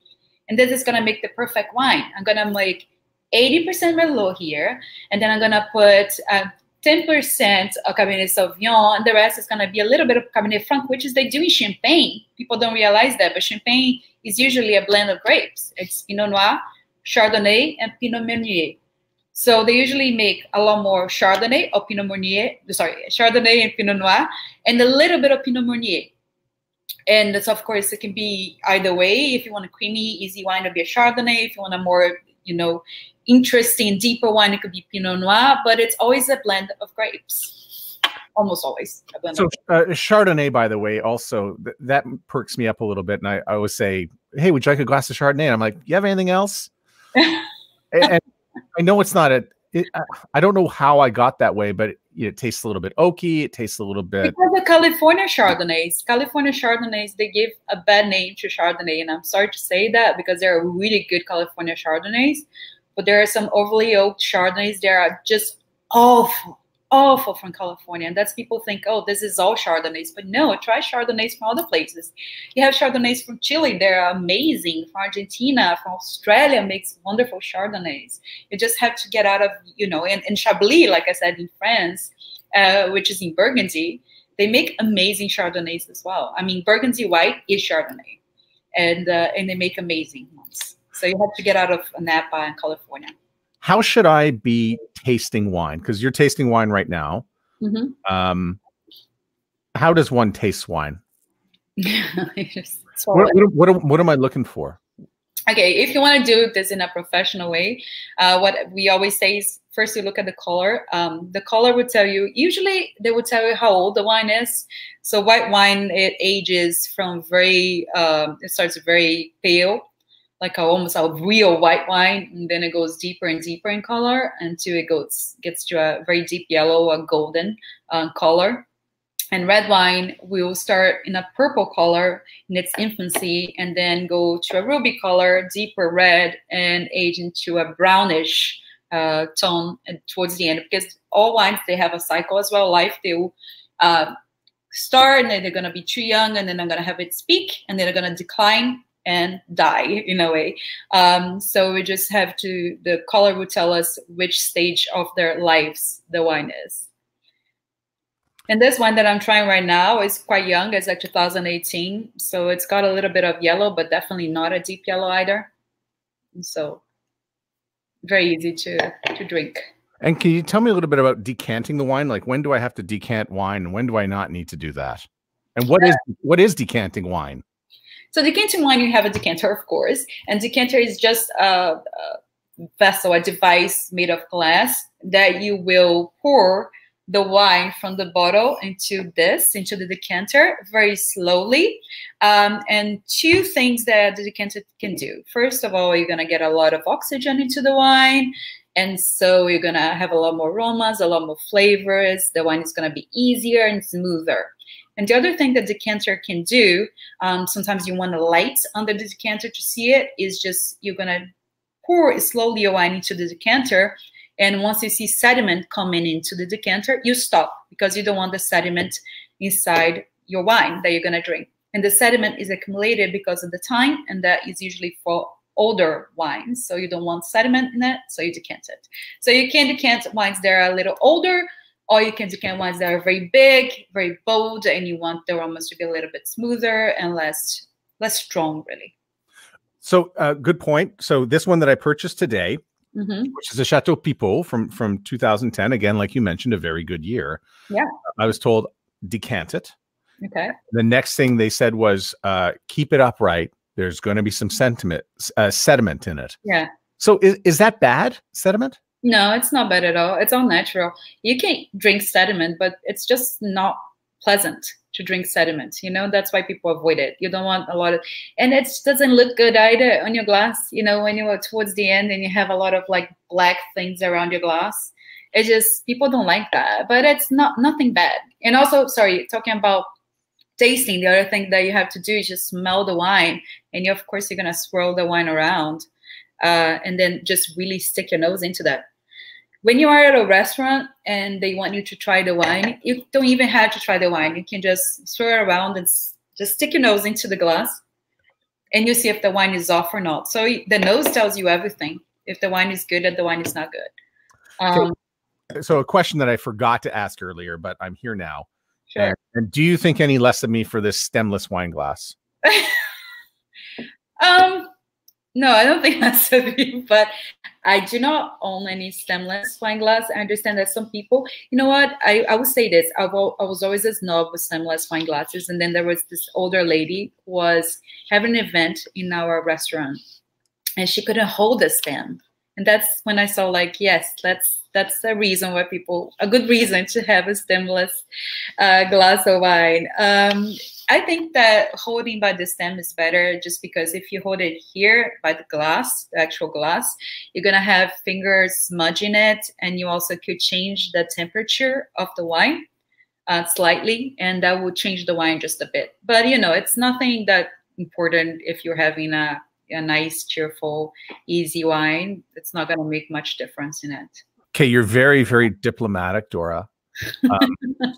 And this is gonna make the perfect wine. I'm gonna make 80% Merlot here, and then I'm gonna put uh, 10% of Cabernet Sauvignon, and the rest is going to be a little bit of Cabernet Franc, which is they do in Champagne. People don't realize that, but Champagne is usually a blend of grapes. It's Pinot Noir, Chardonnay, and Pinot Meunier. So they usually make a lot more Chardonnay or Pinot Meunier, sorry, Chardonnay and Pinot Noir, and a little bit of Pinot Meunier. And that's, of course, it can be either way. If you want a creamy, easy wine, it'll be a Chardonnay. If you want a more, you know, interesting, deeper wine. It could be Pinot Noir, but it's always a blend of grapes. Almost always. so uh, Chardonnay, by the way, also th- that perks me up a little bit, and I, I always say, "Hey, would you like a glass of Chardonnay?" And I'm like, "You have anything else?" [laughs] and, and, I know it's not a. It, I don't know how I got that way, but it tastes a little bit oaky. It tastes a little bit. Because the California Chardonnays, California Chardonnays, they give a bad name to Chardonnay, and I'm sorry to say that because there are really good California Chardonnays, but there are some overly oaked Chardonnays that are just awful, awful from California. And that's people think, oh, this is all Chardonnays. But no, try Chardonnays from other places. You have Chardonnays from Chile, they're amazing. From Argentina, from Australia makes wonderful Chardonnays. You just have to get out of, you know, in, in Chablis, like I said, in France, uh, which is in Burgundy, they make amazing Chardonnays as well. I mean, Burgundy white is Chardonnay. And, uh, and they make amazing ones. So you have to get out of Napa and California how should I be tasting wine? Because you're tasting wine right now. Mm-hmm. Um, how does one taste wine? [laughs] what, what, what, what, am I looking for? Okay, if you want to do this in a professional way, uh, what we always say is first you look at the color. Um, the color would tell you, usually they would tell you how old the wine is. So white wine, it ages from very, um, it starts very pale like a, almost a real white wine, and then it goes deeper and deeper in color until it goes gets to a very deep yellow or golden uh, color. And red wine will start in a purple color in its infancy, and then go to a ruby color, deeper red, and age into a brownish uh, tone towards the end. Because all wines they have a cycle as well. Life they will uh, start, and then they're gonna be too young, and then they're gonna have its peak, and then they're gonna decline and die in a way. Um, so we just have to, the color would tell us which stage of their lives the wine is. And this one that I'm trying right now is quite young. It's like 2018. So it's got a little bit of yellow, but definitely not a deep yellow either. So very easy to, to drink. And can you tell me a little bit about decanting the wine? Like when do I have to decant wine and when do I not need to do that? And what is what is decanting wine? So decanting wine, you have a decanter, of course, and decanter is just a, a vessel, a device made of glass that you will pour the wine from the bottle into this, into the decanter, very slowly. Um, and two things that the decanter can do. First of all, you're to get a lot of oxygen into the wine. And so you're to have a lot more aromas, a lot more flavors. The wine is to be easier and smoother. And the other thing that the decanter can do, um, sometimes you want a light under the decanter to see it, is just you're to pour slowly wine into the decanter. And once you see sediment coming into the decanter, you stop because you don't want the sediment inside your wine that you're to drink. And the sediment is accumulated because of the time, and that is usually for older wines. So you don't want sediment in it, so you decant it. So you can decant wines that are a little older, or you can decant ones that are very big, very bold, and you want the aromas to be a little bit smoother and less less strong, really. So, uh, good point. So, this one that I purchased today, mm-hmm. which is a Chateau Pipeau from from 2010, again, like you mentioned, a very good year. Yeah. I was told decant it. Okay. The next thing they said was uh, keep it upright. There's going to be some sentiment, uh, sediment in it. Yeah. So, is, is that bad sediment? No, it's not bad at all. It's all natural. You can drink sediment, but it's just not pleasant to drink sediment. You know, that's why people avoid it. You don't want a lot of, and it doesn't look good either on your glass. You know, when you're towards the end and you have a lot of like black things around your glass, it just people don't like that. But it's not nothing bad. And also, sorry, talking about tasting, the other thing that you have to do is just smell the wine, and you, of course, you're gonna swirl the wine around uh, and then just really stick your nose into that. When you are at a restaurant and they want you to try the wine, you don't even have to try the wine. You can just swirl around and just stick your nose into the glass and you see if the wine is off or not. So the nose tells you everything. If the wine is good and the wine is not good. Um, so, so, a question that I forgot to ask earlier, but I'm here now. Sure. And, and do you think any less of me for this stemless wine glass? [laughs] um, no, I don't think [laughs] that's a view, but I do not own any stemless wine glass. I understand that some people, you know what, I, I would say this. I, I was always a snob with stemless wine glasses. And then there was this older lady who was having an event in our restaurant and she couldn't hold a stem. And that's when I saw like, yes, that's that's a reason why people, a good reason to have a stemless uh, glass of wine. Um, I think that holding by the stem is better just because if you hold it here by the glass, the actual glass, you're gonna have fingers smudging it, and you also could change the temperature of the wine uh, slightly, and that would change the wine just a bit. But you know, it's nothing that important if you're having a a nice, cheerful, easy wine. It's not gonna make much difference in it. Okay, you're very, very diplomatic, Dora. Um,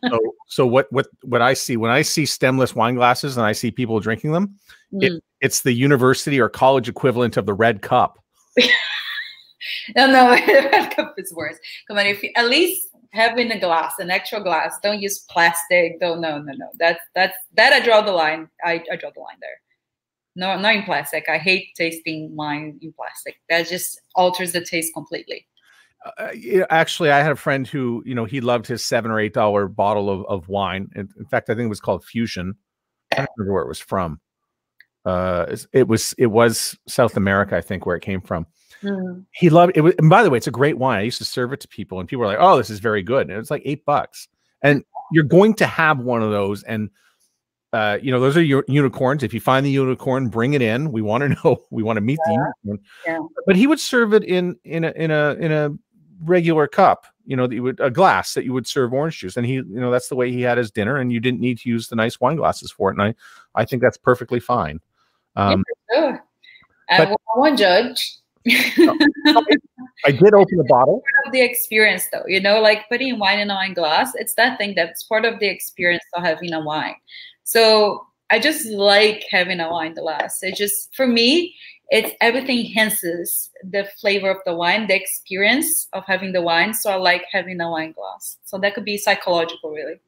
so, so what what what I see when I see stemless wine glasses and I see people drinking them, mm. it, it's the university or college equivalent of the red cup. [laughs] no, no, [laughs] the red cup is worse. Come on, if you, at least having a glass, an actual glass, don't use plastic. Don't no, no, no. That's that's that I draw the line. I, I draw the line there. No, not in plastic. I hate tasting wine in plastic. That just alters the taste completely. Uh, actually, I had a friend who, you know, he loved his seven or eight dollar bottle of, of wine. In, in, fact, I think it was called Fusion. I don't remember where it was from. Uh, it was it was South America, I think, where it came from. Mm. He loved it. Was, and by the way, it's a great wine. I used to serve it to people, and people were like, "Oh, this is very good." And it was like eight bucks. And you're going to have one of those, and uh, you know, those are your unicorns. If you find the unicorn, bring it in. We want to [laughs] know. We want to meet yeah. the unicorn. Yeah. But he would serve it in in a in a in a regular cup, you know, that you would a glass that you would serve orange juice. And he, you know, that's the way he had his dinner, and you didn't need to use the nice wine glasses for it. And I, I think that's perfectly fine. Um, yeah, sure. but, I won't judge. [laughs] I did open the bottle. Part of the experience, though, you know, like putting wine in a wine glass. It's that thing that's part of the experience of having a wine. So I just like having a wine glass. It just for me, it's everything enhances the flavor of the wine, the experience of having the wine. So I like having a wine glass. So that could be psychological, really.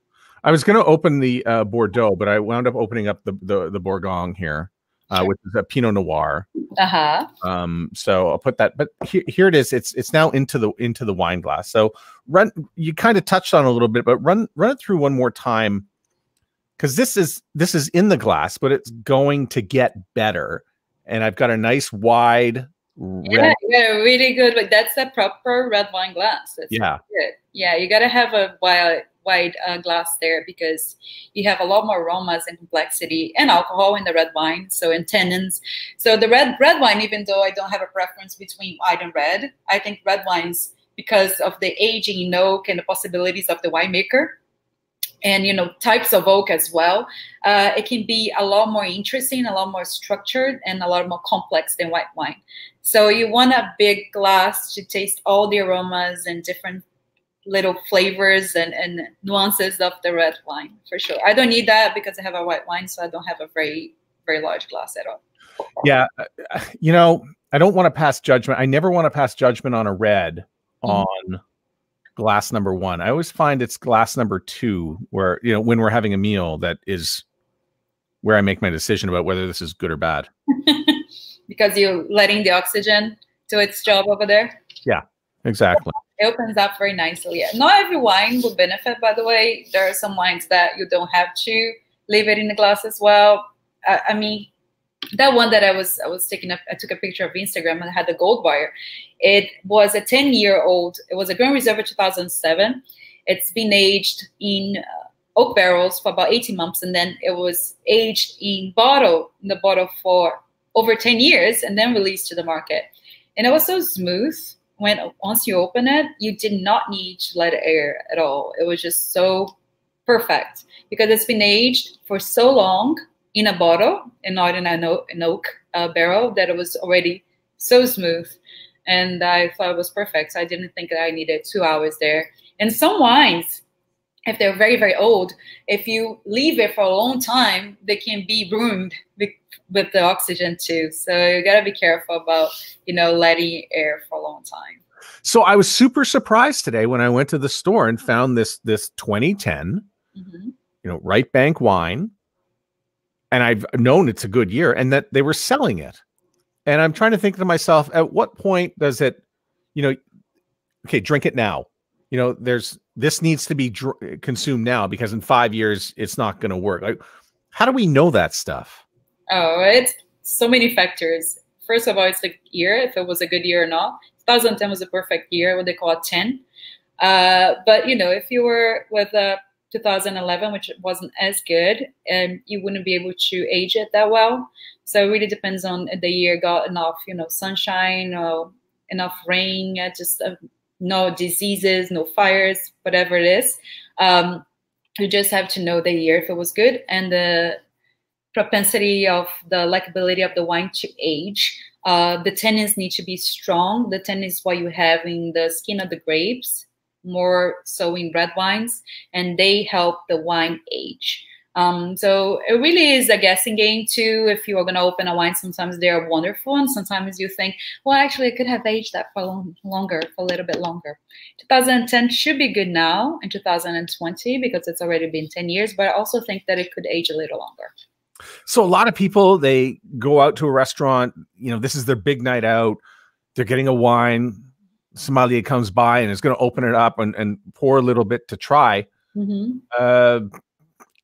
I was going to open the uh, Bordeaux, but I wound up opening up the the, the Bourgogne here, uh, sure. which is a Pinot Noir. Uh huh. Um, so I'll put that. But here, here it is. It's it's now into the into the wine glass. So run. You kind of touched on a little bit, but run run it through one more time, because this is this is in the glass, but it's going to get better and I've got a nice wide red. Yeah, really good. But that's a proper red wine glass. That's yeah, good. yeah. You got to have a wide wide uh, glass there because you have a lot more aromas and complexity and alcohol in the red wine. So in tannins. So the red red wine, even though I don't have a preference between white and red, I think red wines because of the aging in oak and the possibilities of the winemaker and you know types of oak as well. Uh, it can be a lot more interesting a lot more structured and a lot more complex than white wine. So you want a big glass to taste all the aromas and different little flavors and, and nuances of the red wine for sure. I don't need that because i have a white wine so i don't have a very very large glass at all. Yeah uh, you know i don't want to pass judgment i never want to pass judgment on a red mm-hmm. on glass number one. I always find it's glass number two where, you know, when we're having a meal that is where I make my decision about whether this is good or bad. [laughs] because you're letting the oxygen do its job over there. Yeah, exactly. It opens up very nicely. Yeah. Not every wine would benefit, by the way. There are some wines that you don't have to leave it in the glass as well. I, I mean, that one that I was I was taking a I took a picture of Instagram and had the gold wire. It was a 10 year old. It was a Grand Reserve 2007. It's been aged in uh, oak barrels for about 18 months, and then it was aged in bottle in the bottle for over 10 years, and then released to the market. And it was so smooth when once you open it, you did not need to let it air at all. It was just so perfect because it's been aged for so long in a bottle and not in an oak, an oak uh, barrel that it was already so smooth. And I thought it was perfect. So I didn't think that I needed two hours there. And some wines, if they're very, very old, if you leave it for a long time, they can be ruined with the oxygen too. So you got to be careful about, you know, letting air for a long time. So I was super surprised today when I went to the store and found this this 2010, mm-hmm. you know, right bank wine and I've known it's a good year and that they were selling it. And I'm trying to think to myself, at what point does it, you know, okay, drink it now. You know, there's this needs to be dr- consumed now because in five years it's not going to work. Like, how do we know that stuff? Oh, it's so many factors. First of all, it's the year, if it was a good year or not. 2010 was a perfect year, what they call a 10. Uh, but you know, if you were with a 2011, which wasn't as good, and you wouldn't be able to age it that well. So it really depends on the year got enough, you know, sunshine or enough rain, just uh, no diseases, no fires, whatever it is. Um, you just have to know the year if it was good and the propensity of the likability of the wine to age. Uh, the tannins need to be strong. The tannin is what you have in the skin of the grapes, more so in red wines, and they help the wine age. Um, so it really is a guessing game too. If you are going to open a wine, sometimes they are wonderful, and sometimes you think, well, actually, I could have aged that for long, longer, for a little bit longer. 2010 should be good now in 2020 because it's already been 10 years, but I also think that it could age a little longer. So a lot of people they go out to a restaurant, you know, this is their big night out. They're getting a wine. Sommelier comes by and is going to open it up and, and pour a little bit to try. Mm-hmm. Uh,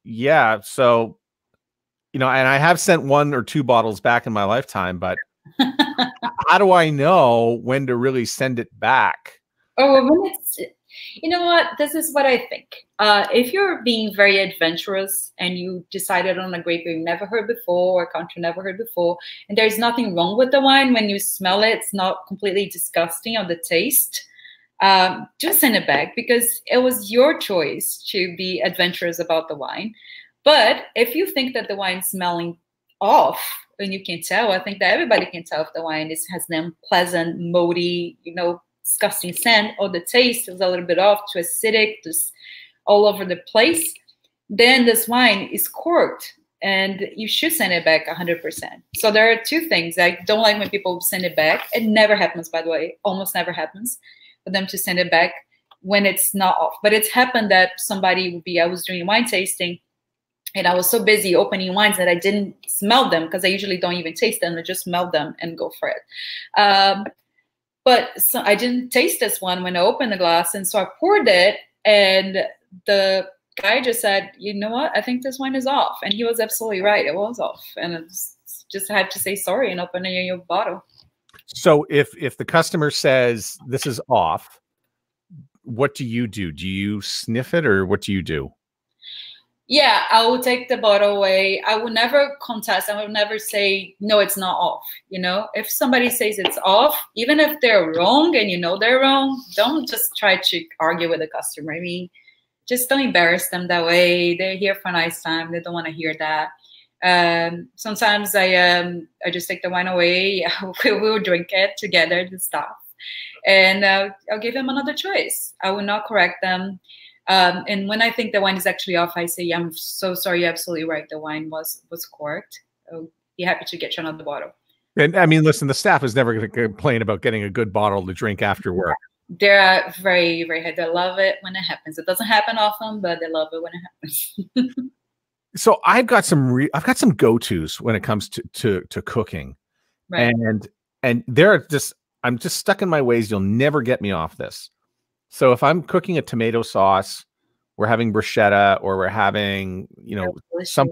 yeah. So, you know, and I have sent one or two bottles back in my lifetime, but [laughs] how do I know when to really send it back? Oh, when it's, you know what? This is what I think. Uh, if you're being very adventurous and you decided on a grape you've never heard before or a country never heard before, and there's nothing wrong with the wine when you smell it, it's not completely disgusting on the taste um, just send it back because it was your choice to be adventurous about the wine. But if you think that the wine's smelling off, and you can tell, I think that everybody can tell if the wine is has an unpleasant, moldy, you know, disgusting scent, or the taste is a little bit off, too acidic, just all over the place. Then this wine is corked and you should send it back 100%. So there are two things. I don't like when people send it back. It never happens, by the way, almost never happens for them to send it back when it's not off. But it's happened that somebody would be, I was doing wine tasting and I was so busy opening wines that I didn't smell them because I usually don't even taste them. I just smell them and go for it. Um, but so I didn't taste this one when I opened the glass. And so I poured it and the guy just said, you know what? I think this wine is off. And he was absolutely right. It was off. And I just had to say sorry and open a new bottle. So if if the customer says this is off, what do you do? Do you sniff it or what do you do? Yeah, I will take the bottle away. I will never contest. I will never say no, it's not off. You know, if somebody says it's off, even if they're wrong and you know they're wrong, don't just try to argue with the customer. I mean, just don't embarrass them that way. They're here for a nice time. They don't want to hear that. Um, sometimes I um, I just take the wine away. [laughs] we will drink it together, the staff, and uh, I'll give them another choice. I will not correct them. Um, and when I think the wine is actually off, I say, "I'm so sorry. You're absolutely right. The wine was was corked. I'll be happy to get you another bottle." And I mean, listen, the staff is never going to complain about getting a good bottle to drink after work. They're very, very They love it when it happens. It doesn't happen often, but they love it when it happens. [laughs] so I've got some re- I've got some go tos when it comes to to to cooking, right. and and they're just I'm just stuck in my ways. You'll never get me off this. So if I'm cooking a tomato sauce, we're having bruschetta, or we're having you know some,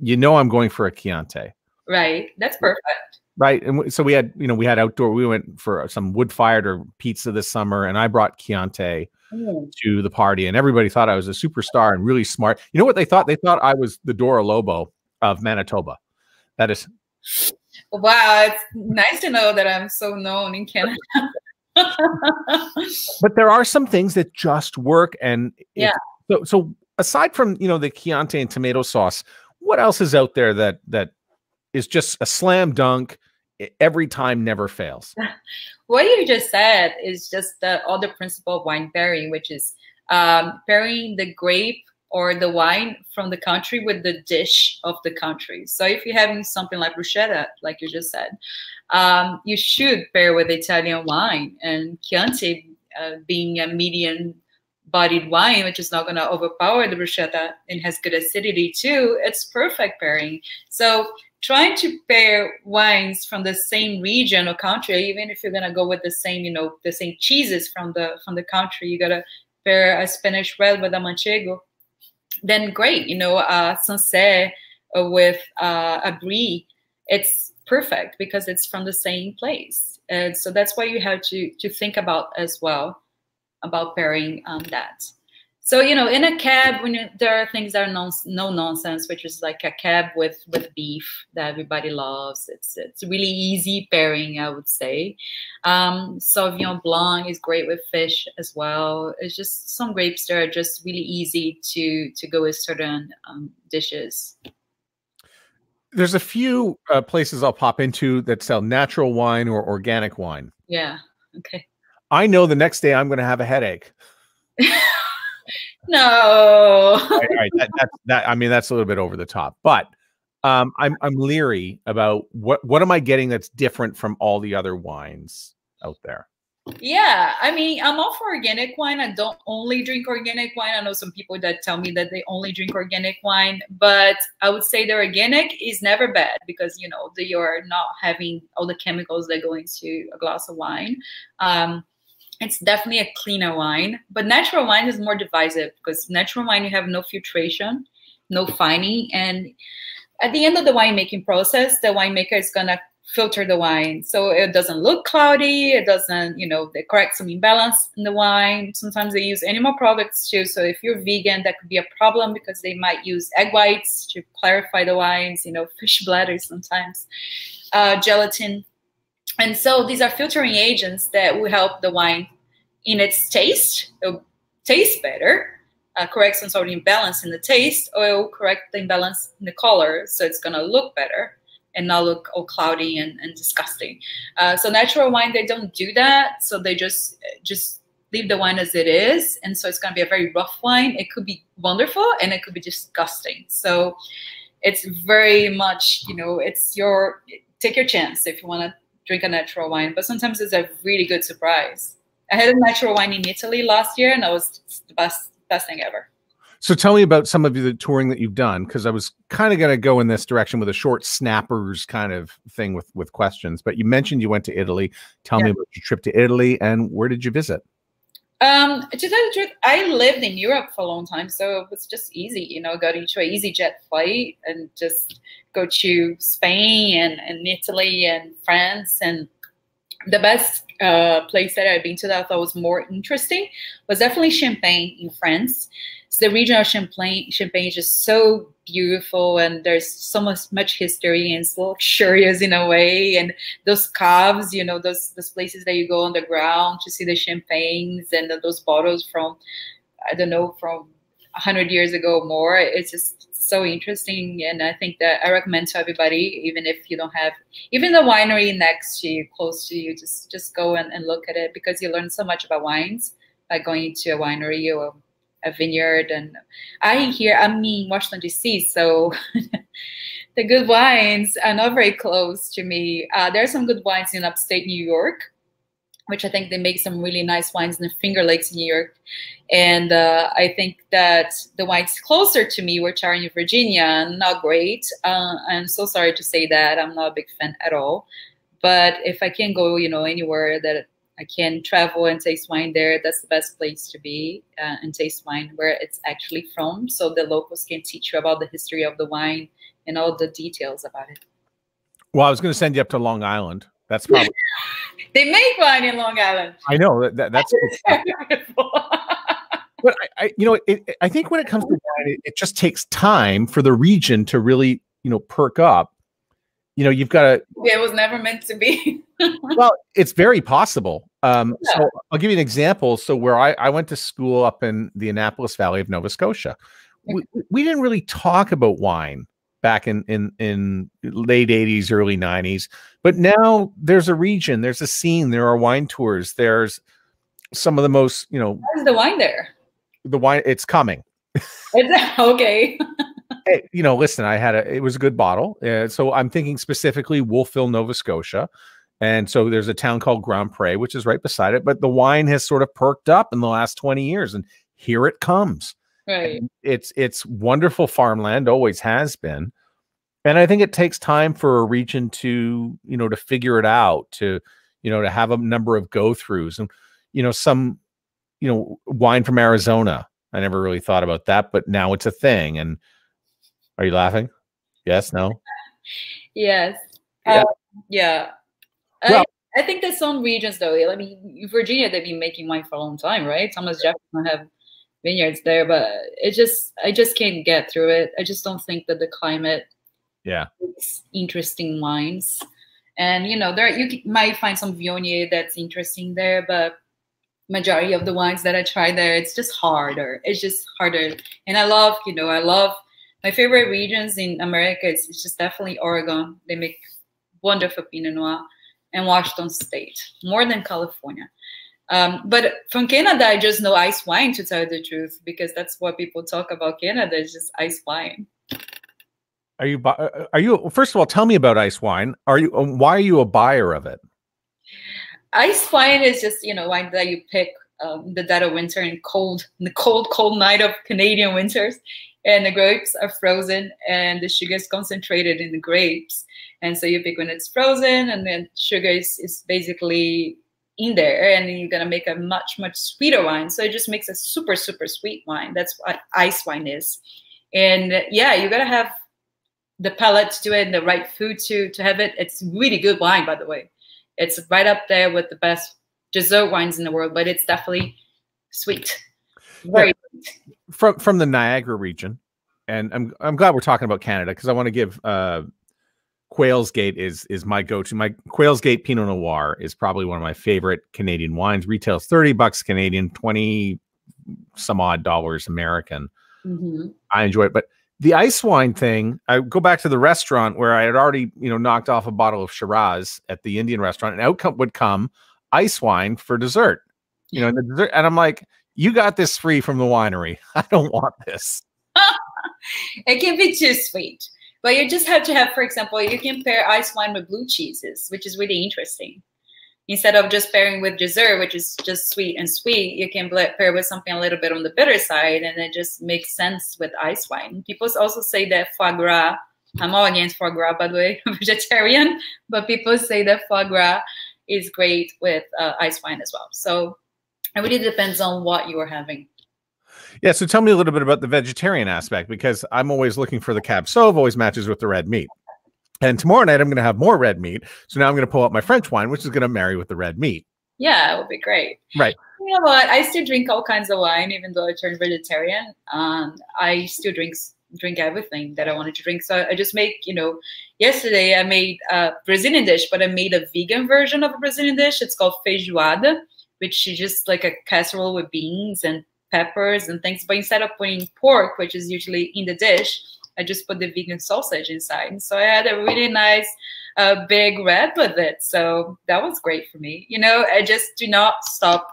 you know I'm going for a Chianti. Right, that's perfect. Right, and so we had you know we had outdoor. We went for some wood fired or pizza this summer, and I brought Chianti mm. to the party, and everybody thought I was a superstar and really smart. You know what they thought? They thought I was the Dora Lobo of Manitoba. That is. Wow, it's nice to know that I'm so known in Canada. [laughs] but there are some things that just work, and yeah. So, so aside from you know the Chianti and tomato sauce, what else is out there that that is just a slam dunk? every time never fails. [laughs] what you just said is just the other principle of wine pairing, which is um, pairing the grape or the wine from the country with the dish of the country. So if you're having something like bruschetta, like you just said, um, you should pair with Italian wine and Chianti uh, being a medium bodied wine, which is not going to overpower the bruschetta and has good acidity too, it's perfect pairing. So trying to pair wines from the same region or country, even if you're gonna go with the same, you know, the same cheeses from the from the country, you gotta pair a Spanish red with a manchego. Then great, you know, uh, Sancerre with uh, a brie, it's perfect because it's from the same place. And so that's why you have to to think about as well about pairing um, that. So you know in a cab when you, there are things that are non, no nonsense which is like a cab with with beef that everybody loves. It's it's really easy pairing i would say. Um sauvignon blanc is great with fish as well. It's just some grapes that are just really easy to to go with certain um, dishes. There's a few uh, places i'll pop into that sell natural wine or organic wine. Yeah. Okay. I know the next day i'm going to have a headache [laughs] no. right, right. That, that, that, I mean, that's a little bit over the top, but um, I'm I'm leery about what what am I getting that's different from all the other wines out there. Yeah, I mean, I'm all for organic wine. I don't only drink organic wine. I know some people that tell me that they only drink organic wine, but I would say the organic is never bad because you know you're not having all the chemicals that go into a glass of wine. Um, it's definitely a cleaner wine but natural wine is more divisive because natural wine you have no filtration no fining and at the end of the winemaking process the winemaker is going to filter the wine. So it doesn't look cloudy it doesn't you know they correct some imbalance in the wine. Sometimes they use animal products too so if you're vegan that could be a problem because they might use egg whites to clarify the wines you know fish bladders sometimes. Uh, gelatin and so these are filtering agents that will help the wine in its taste. It'll taste better, uh, correct some sort of imbalance in the taste, or it'll correct the imbalance in the color. So it's going to look better and not look all cloudy and, and disgusting. Uh, so natural wine, they don't do that. So they just just leave the wine as it is. And so it's going to be a very rough wine. It could be wonderful and it could be disgusting. So it's very much, you know, it's your, take your chance if you want to drink a natural wine, but sometimes it's a really good surprise. I had a natural wine in Italy last year, and that was the best best thing ever. So tell me about some of the touring that you've done, because I was kind of going to go in this direction with a short snappers kind of thing with with questions. But you mentioned you went to Italy. Tell yeah. me about your trip to Italy and where did you visit? Um, to tell the truth, I lived in Europe for a long time, so it was just easy. You know, got into an EasyJet flight and just go to Spain and, and Italy and France. And the best uh, place that I've been to that I thought was more interesting was definitely Champagne in France. So the region of Champagne, Champagne is just so beautiful, and there's so much much history and it's luxurious in a way. And those caves, you know, those those places that you go underground to see the champagnes and those bottles from, I don't know, from hundred years ago more. It's just so interesting and i think that i recommend to everybody even if you don't have even the winery next to you close to you just just go and, and look at it because you learn so much about wines by going to a winery or a vineyard and i hear i'm in washington dc so [laughs] the good wines are not very close to me uh, there are some good wines in upstate new york which I think they make some really nice wines in the Finger Lakes in New York. And uh, I think that the wines closer to me, which are in Virginia, not great. Uh, I'm so sorry to say that. I'm not a big fan at all. But if I can go, you know, anywhere that I can travel and taste wine there, that's the best place to be uh, and taste wine where it's actually from. So the locals can teach you about the history of the wine and all the details about it. Well, I was going to send you up to Long Island. That's probably they make wine in Long Island. I know that, that's. [laughs] but I, I, you know, it, I think when it comes to wine, it, it, just takes time for the region to really, you know, perk up. You know, you've got to. It was never meant to be. [laughs] well, it's very possible. Um, yeah. So I'll give you an example. So where I, I went to school up in the Annapolis Valley of Nova Scotia, we, we didn't really talk about wine back in in in late 80s early 90s but now there's a region there's a scene there are wine tours there's some of the most you know how's the wine there the wine it's coming it's [laughs] okay hey, you know listen i had a it was a good bottle uh, so i'm thinking specifically wolfville nova scotia and so there's a town called grand pre which is right beside it but the wine has sort of perked up in the last 20 years and here it comes Right. it's it's wonderful farmland, always has been. And I think it takes time for a region to, you know, to figure it out, to, you know, to have a number of go throughs. And, you know, some, you know, wine from Arizona. I never really thought about that, but now it's a thing. And are you laughing? Yes, no? [laughs] yes. Yeah. Um, yeah. Well, I, I think there's some regions though. I mean, Virginia, they've been making wine for a long time, right? Thomas Jefferson have vineyards there, but it just I just can't get through it. I just don't think that the climate yeah interesting wines. And you know, there you might find some Viognier that's interesting there, but majority of the wines that I try there, it's just harder. It's just harder. And I love, you know, I love my favorite regions in America. It's, it's just definitely Oregon. They make wonderful Pinot Noir and Washington State more than California. Um, but from Canada, I just know ice wine to tell you the truth, because that's what people talk about Canada is just ice wine. Are you, uh, are you, first of all, tell me about ice wine. Are you, um, why are you a buyer of it? Ice wine is just, you know, wine that you pick um, the dead of winter and cold, the cold, cold night of Canadian winters. And the grapes are frozen and the sugar is concentrated in the grapes. And so you pick when it's frozen and then sugar is, is basically in there and you're gonna make a much much sweeter wine so it just makes a super super sweet wine that's what ice wine is and yeah you gotta have the palate to it and the right food to to have it it's really good wine by the way it's right up there with the best dessert wines in the world but it's definitely sweet very yeah. from from the niagara region and i'm i'm glad we're talking about canada because i want to give uh Quail's Gate is is my go-to. My Quail's Gate Pinot Noir is probably one of my favorite Canadian wines. Retails 30 bucks Canadian, 20 some odd dollars American. Mm-hmm. I enjoy it. But the ice wine thing, I go back to the restaurant where I had already, you know, knocked off a bottle of Shiraz at the Indian restaurant, and out would come ice wine for dessert. You know, and the dessert, and I'm like, you got this free from the winery. [laughs] I don't want this. [laughs] it can be too sweet. But you just have to have, for example, you can pair ice wine with blue cheeses, which is really interesting. Instead of just pairing with dessert, which is just sweet and sweet, you can pair with something a little bit on the bitter side, and it just makes sense with ice wine. People also say that foie gras. I'm all against foie gras, by the way, [laughs] vegetarian, but people say that foie gras is great with uh, ice wine as well. So it really depends on what you are having. Yeah, so tell me a little bit about the vegetarian aspect because I'm always looking for the cab sauv always matches with the red meat. And tomorrow night I'm going to have more red meat. So now I'm going to pull out my French wine, which is going to marry with the red meat. Yeah, it would be great. Right. You know what? I still drink all kinds of wine, even though I turned vegetarian. Um, I still drink drink everything that I wanted to drink. So I just make, you know, yesterday I made a Brazilian dish, but I made a vegan version of a Brazilian dish. It's called feijoada, which is just like a casserole with beans and peppers and things. But instead of putting pork, which is usually in the dish, I just put the vegan sausage inside. So I had a really nice uh, big red with it. So that was great for me. You know, I just do not stop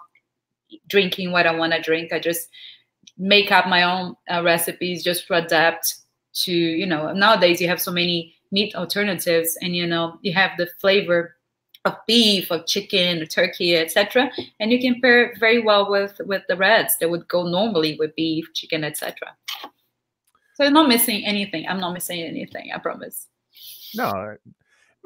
drinking what I want to drink. I just make up my own uh, recipes just to adapt to, you know, nowadays you have so many meat alternatives and, you know, you have the flavor of beef, of chicken, turkey, etc. And you can pair it very well with with the reds that would go normally with beef, chicken, etc. So I'm not missing anything. I'm not missing anything. I promise. No.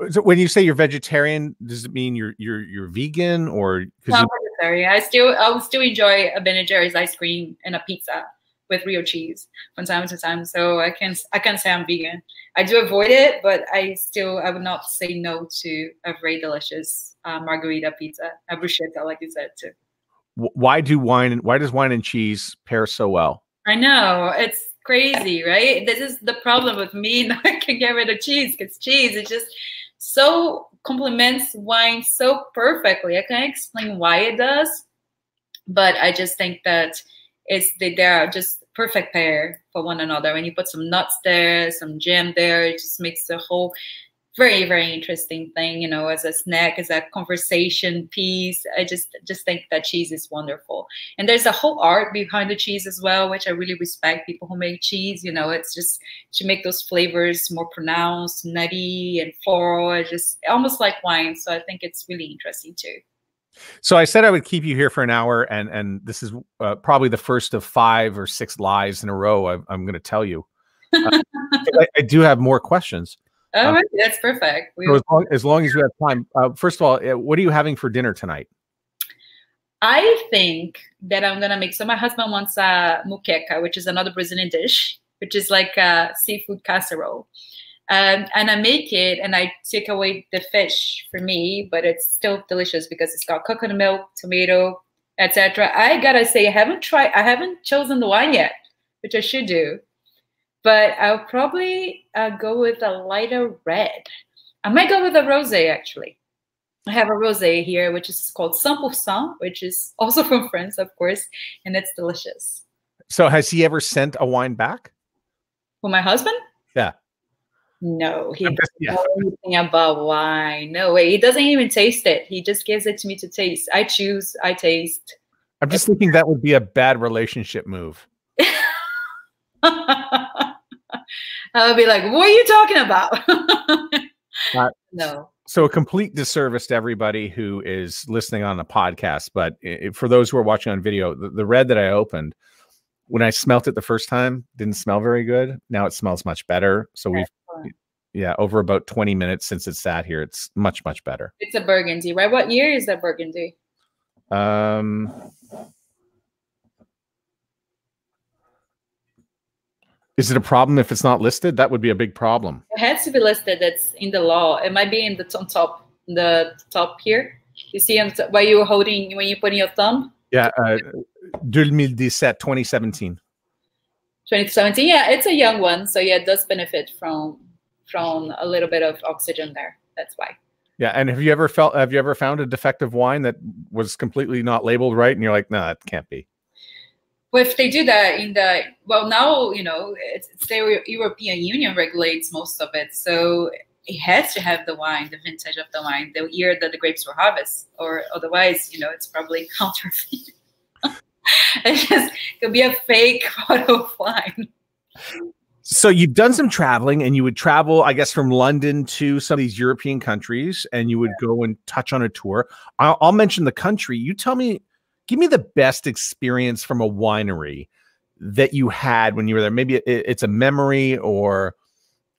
So when you say you're vegetarian, does it mean you're you're you're vegan or? No, you... vegetarian. I still I will still enjoy a Ben and Jerry's ice cream and a pizza with real cheese from time to time. So I can I can say I'm vegan. I do avoid it, but I still I would not say no to a very delicious uh, margarita pizza, a bruschetta, like you said too. Why do wine? Why does wine and cheese pair so well? I know it's crazy, right? This is the problem with me. [laughs] I can get rid of cheese because cheese is just so complements wine so perfectly. I can't explain why it does, but I just think that it's they, they are just perfect pair for one another. When you put some nuts there, some jam there, it just makes the whole very very interesting thing you know as a snack as a conversation piece i just just think that cheese is wonderful and there's a whole art behind the cheese as well which i really respect people who make cheese you know it's just to make those flavors more pronounced nutty and floral just almost like wine so i think it's really interesting too so I said I would keep you here for an hour, and and this is uh, probably the first of five or six lies in a row. I, am going to tell you. Uh, [laughs] I, I, do have more questions. Oh, um, that's perfect. So as, long, as, long, as you have time, uh, first of all, uh, what are you having for dinner tonight? I think that I'm gonna make. So my husband wants a moqueca, which is another Brazilian dish, which is like a seafood casserole. Um, and I make it and I take away the fish for me, but it's still delicious because it's got coconut milk, tomato, etc. I gotta say, I haven't tried, I haven't chosen the wine yet, which I should do. But I'll probably uh, go with a lighter red. I might go with a rosé actually. I have a rosé here, which is called 100%, which is also [laughs] from France, of course, and it's delicious. So, has he ever sent a wine back? For my husband? Yeah. No, he doesn't yeah. know anything about wine. No way. He doesn't even taste it. He just gives it to me to taste. I choose, I taste. I'm just thinking that would be a bad relationship move. [laughs] I would be like, what are you talking about? [laughs] uh, [laughs] no. So a complete disservice to everybody who is listening on the podcast, but it, for those who are watching on video, the, the red that I opened, when I smelt it the first time, didn't smell very good. Now it smells much better. So we've yeah, over about 20 minutes since it sat here. It's much, much better. It's a burgundy, right? What year is that burgundy? Um, is it a problem if it's not listed? That would be a big problem. It has to be listed. That's in the law. It might be in the on top, the top here. You see why you were holding when you put in your thumb. Yeah, uh, 2017, 2017. 2017. Yeah, it's a young one, so yeah, it does benefit from from a little bit of oxygen there. That's why. Yeah, and have you ever felt? Have you ever found a defective wine that was completely not labeled right, and you're like, no, nah, it can't be. Well, if they do that in the well, now you know it's, it's the European Union regulates most of it, so it has to have the wine, the vintage of the wine, the year that the grapes were harvested, or otherwise, you know, it's probably [laughs] counterfeit. [laughs] it just could be a fake [laughs] bottle of wine so you've done some traveling and you would travel i guess from london to some of these european countries and you would yeah. go and touch on a tour I'll, I'll, mention the country you tell me give me the best experience from a winery that you had when you were there maybe it, it's a memory or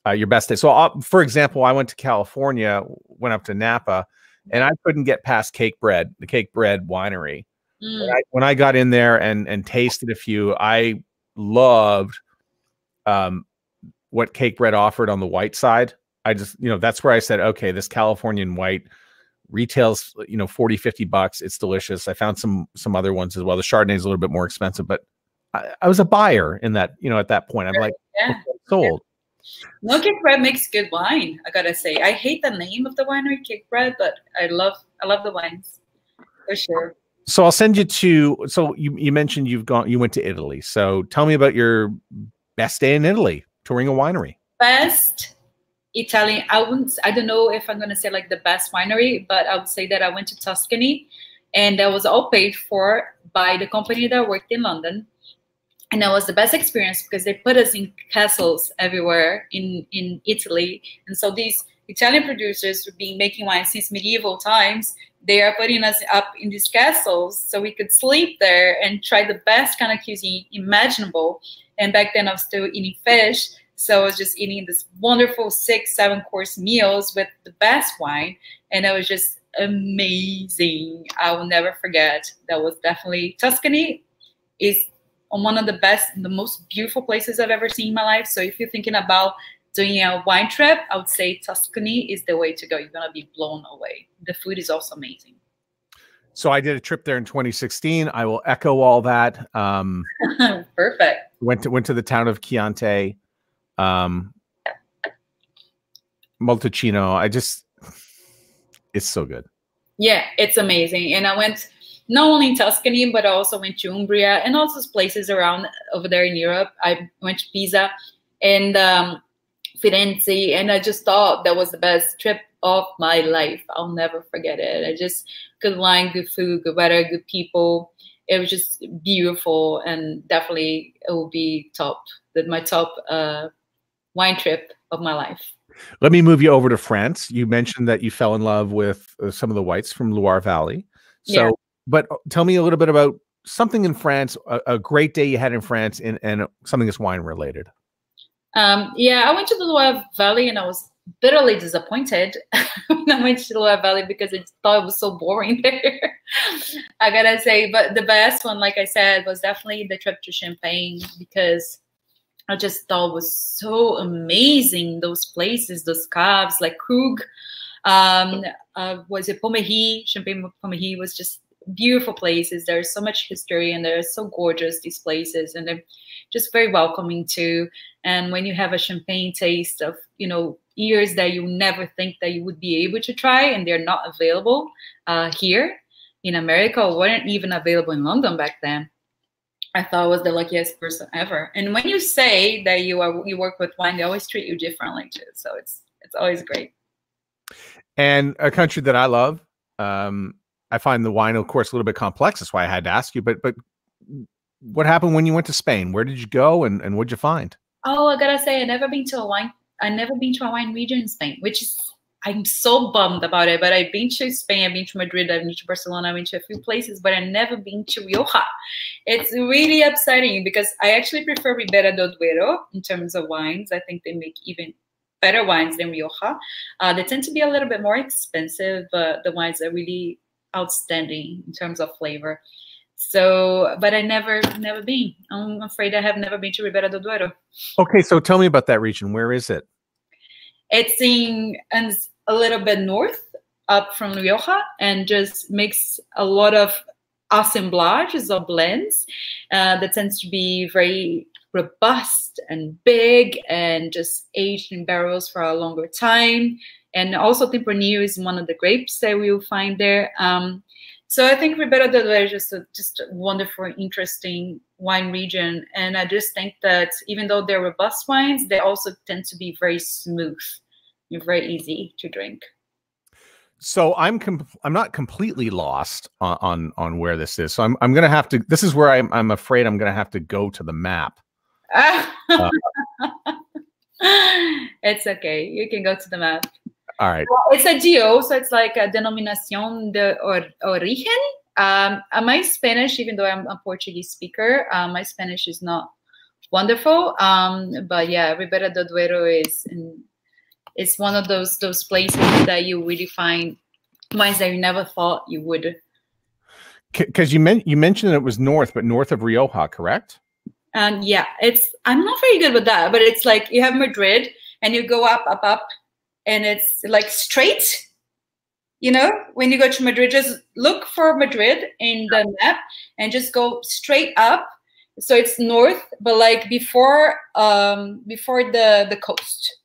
uh, your best day so I'll, for example i went to california went up to napa and i couldn't get past Cakebread, the Cakebread winery mm. when, I, when i got in there and and tasted a few i loved um, what Cakebread offered on the white side. I just, you know, that's where I said, okay, this Californian white retails, you know, 40, 50 bucks. It's delicious. I found some, some other ones as well. The Chardonnay is a little bit more expensive, but I, I, was a buyer in that, you know, at that point, I'm like, yeah. sold. No, Cakebread makes good wine. I gotta say, I hate the name of the winery, Cakebread but I love, I love the wines for sure. So I'll send you to. So you you mentioned you've gone, you went to Italy. So tell me about your best day in Italy touring a winery? Best Italian. I wouldn't. I don't know if I'm gonna say like the best winery, but I would say that I went to Tuscany, and that was all paid for by the company that worked in London, and that was the best experience because they put us in castles everywhere in in Italy, and so these Italian producers who've been making wine since medieval times. They are putting us up in these castles so we could sleep there and try the best kind of cuisine imaginable and back then I was still eating fish. So I was just eating this wonderful six, seven course meals with the best wine. And it was just amazing. I will never forget. That was definitely Tuscany is one of the best, the most beautiful places I've ever seen in my life. So if you're thinking about doing a wine trip, I would say Tuscany is the way to go. You're gonna be blown away. The food is also amazing. So I did a trip there in 2016. I will echo all that. Um, [laughs] Perfect. Went to went to the town of Chianti, um, Montalcino. I just, it's so good. Yeah, it's amazing. And I went not only in Tuscany, but I also went to Umbria and also places around over there in Europe. I went to Pisa and um, Firenze, and I just thought that was the best trip of my life. I'll never forget it. I just good wine, good food, good weather, good people. It was just beautiful, and definitely it will be top. That my top uh, wine trip of my life. Let me move you over to France. You mentioned that you fell in love with uh, some of the whites from Loire Valley. So, yeah. but uh, tell me a little bit about something in France, a, a great day you had in France, and, and something that's wine related. Um, yeah, I went to the Loire Valley and I was bitterly disappointed [laughs] when I went to the Loire Valley because I thought it was so boring [laughs] there. I gotta say, but the best one, like I said, was definitely the trip to Champagne because I just thought was so amazing. Those places, those caves, like Krug, um, uh, was it Pommery? Champagne Pommery was just beautiful places. There's so much history and they're so gorgeous, these places, and they're just very welcoming too. And when you have a champagne taste of, you know, years that you never think that you would be able to try and they're not available uh, here in America or weren't even available in London back then. I thought I was the luckiest person ever. And when you say that you are you work with wine, they always treat you differently too. So it's it's always great. And a country that I love, um, I find the wine, of course, a little bit complex. That's why I had to ask you. But but what happened when you went to Spain? Where did you go, and and what'd you find? Oh, I gotta say, I never been to a wine. I never been to a wine region in Spain, which is I'm so bummed about it. But I've been to Spain, I've been to Madrid, I've been to Barcelona, I've been to a few places, but I've never been to Rioja. It's really upsetting because I actually prefer Ribera do Duero in terms of wines. I think they make even better wines than Rioja. Uh, they tend to be a little bit more expensive, but the wines are really outstanding in terms of flavor. So, but I never, never been. I'm afraid I have never been to Ribera do Duero. Okay, so tell me about that region. Where is it? It's in and a little bit north up from Rioja and just makes a lot of assemblages or blends uh, that tends to be very robust and big and just aged in barrels for a longer time. And also Tempranillo is one of the grapes that we will find there. Um, so I think Ribera del Duero is just a, just a wonderful, interesting wine region. And I just think that even though they're robust wines, they also tend to be very smooth and very easy to drink. So I'm I'm not completely lost on, on, on where this is. So I'm I'm gonna have to. This is where I'm I'm afraid I'm gonna have to go to the map. uh, [laughs] it's okay. You can go to the map. All right. Well, it's a DO, so it's like a denominación de or, origen. Um, my Spanish, even though I'm a Portuguese speaker, uh, my Spanish is not wonderful. Um, but yeah, Ribera do Duero is in, it's one of those those places that you really find wines that you never thought you would. Because you meant you mentioned it was north, but north of Rioja, correct? And yeah, it's I'm not very good with that, but it's like you have Madrid and you go up, up, up, and it's like straight. You know, when you go to Madrid, just look for Madrid in the map and just go straight up. So it's north, but like before um before the the coast.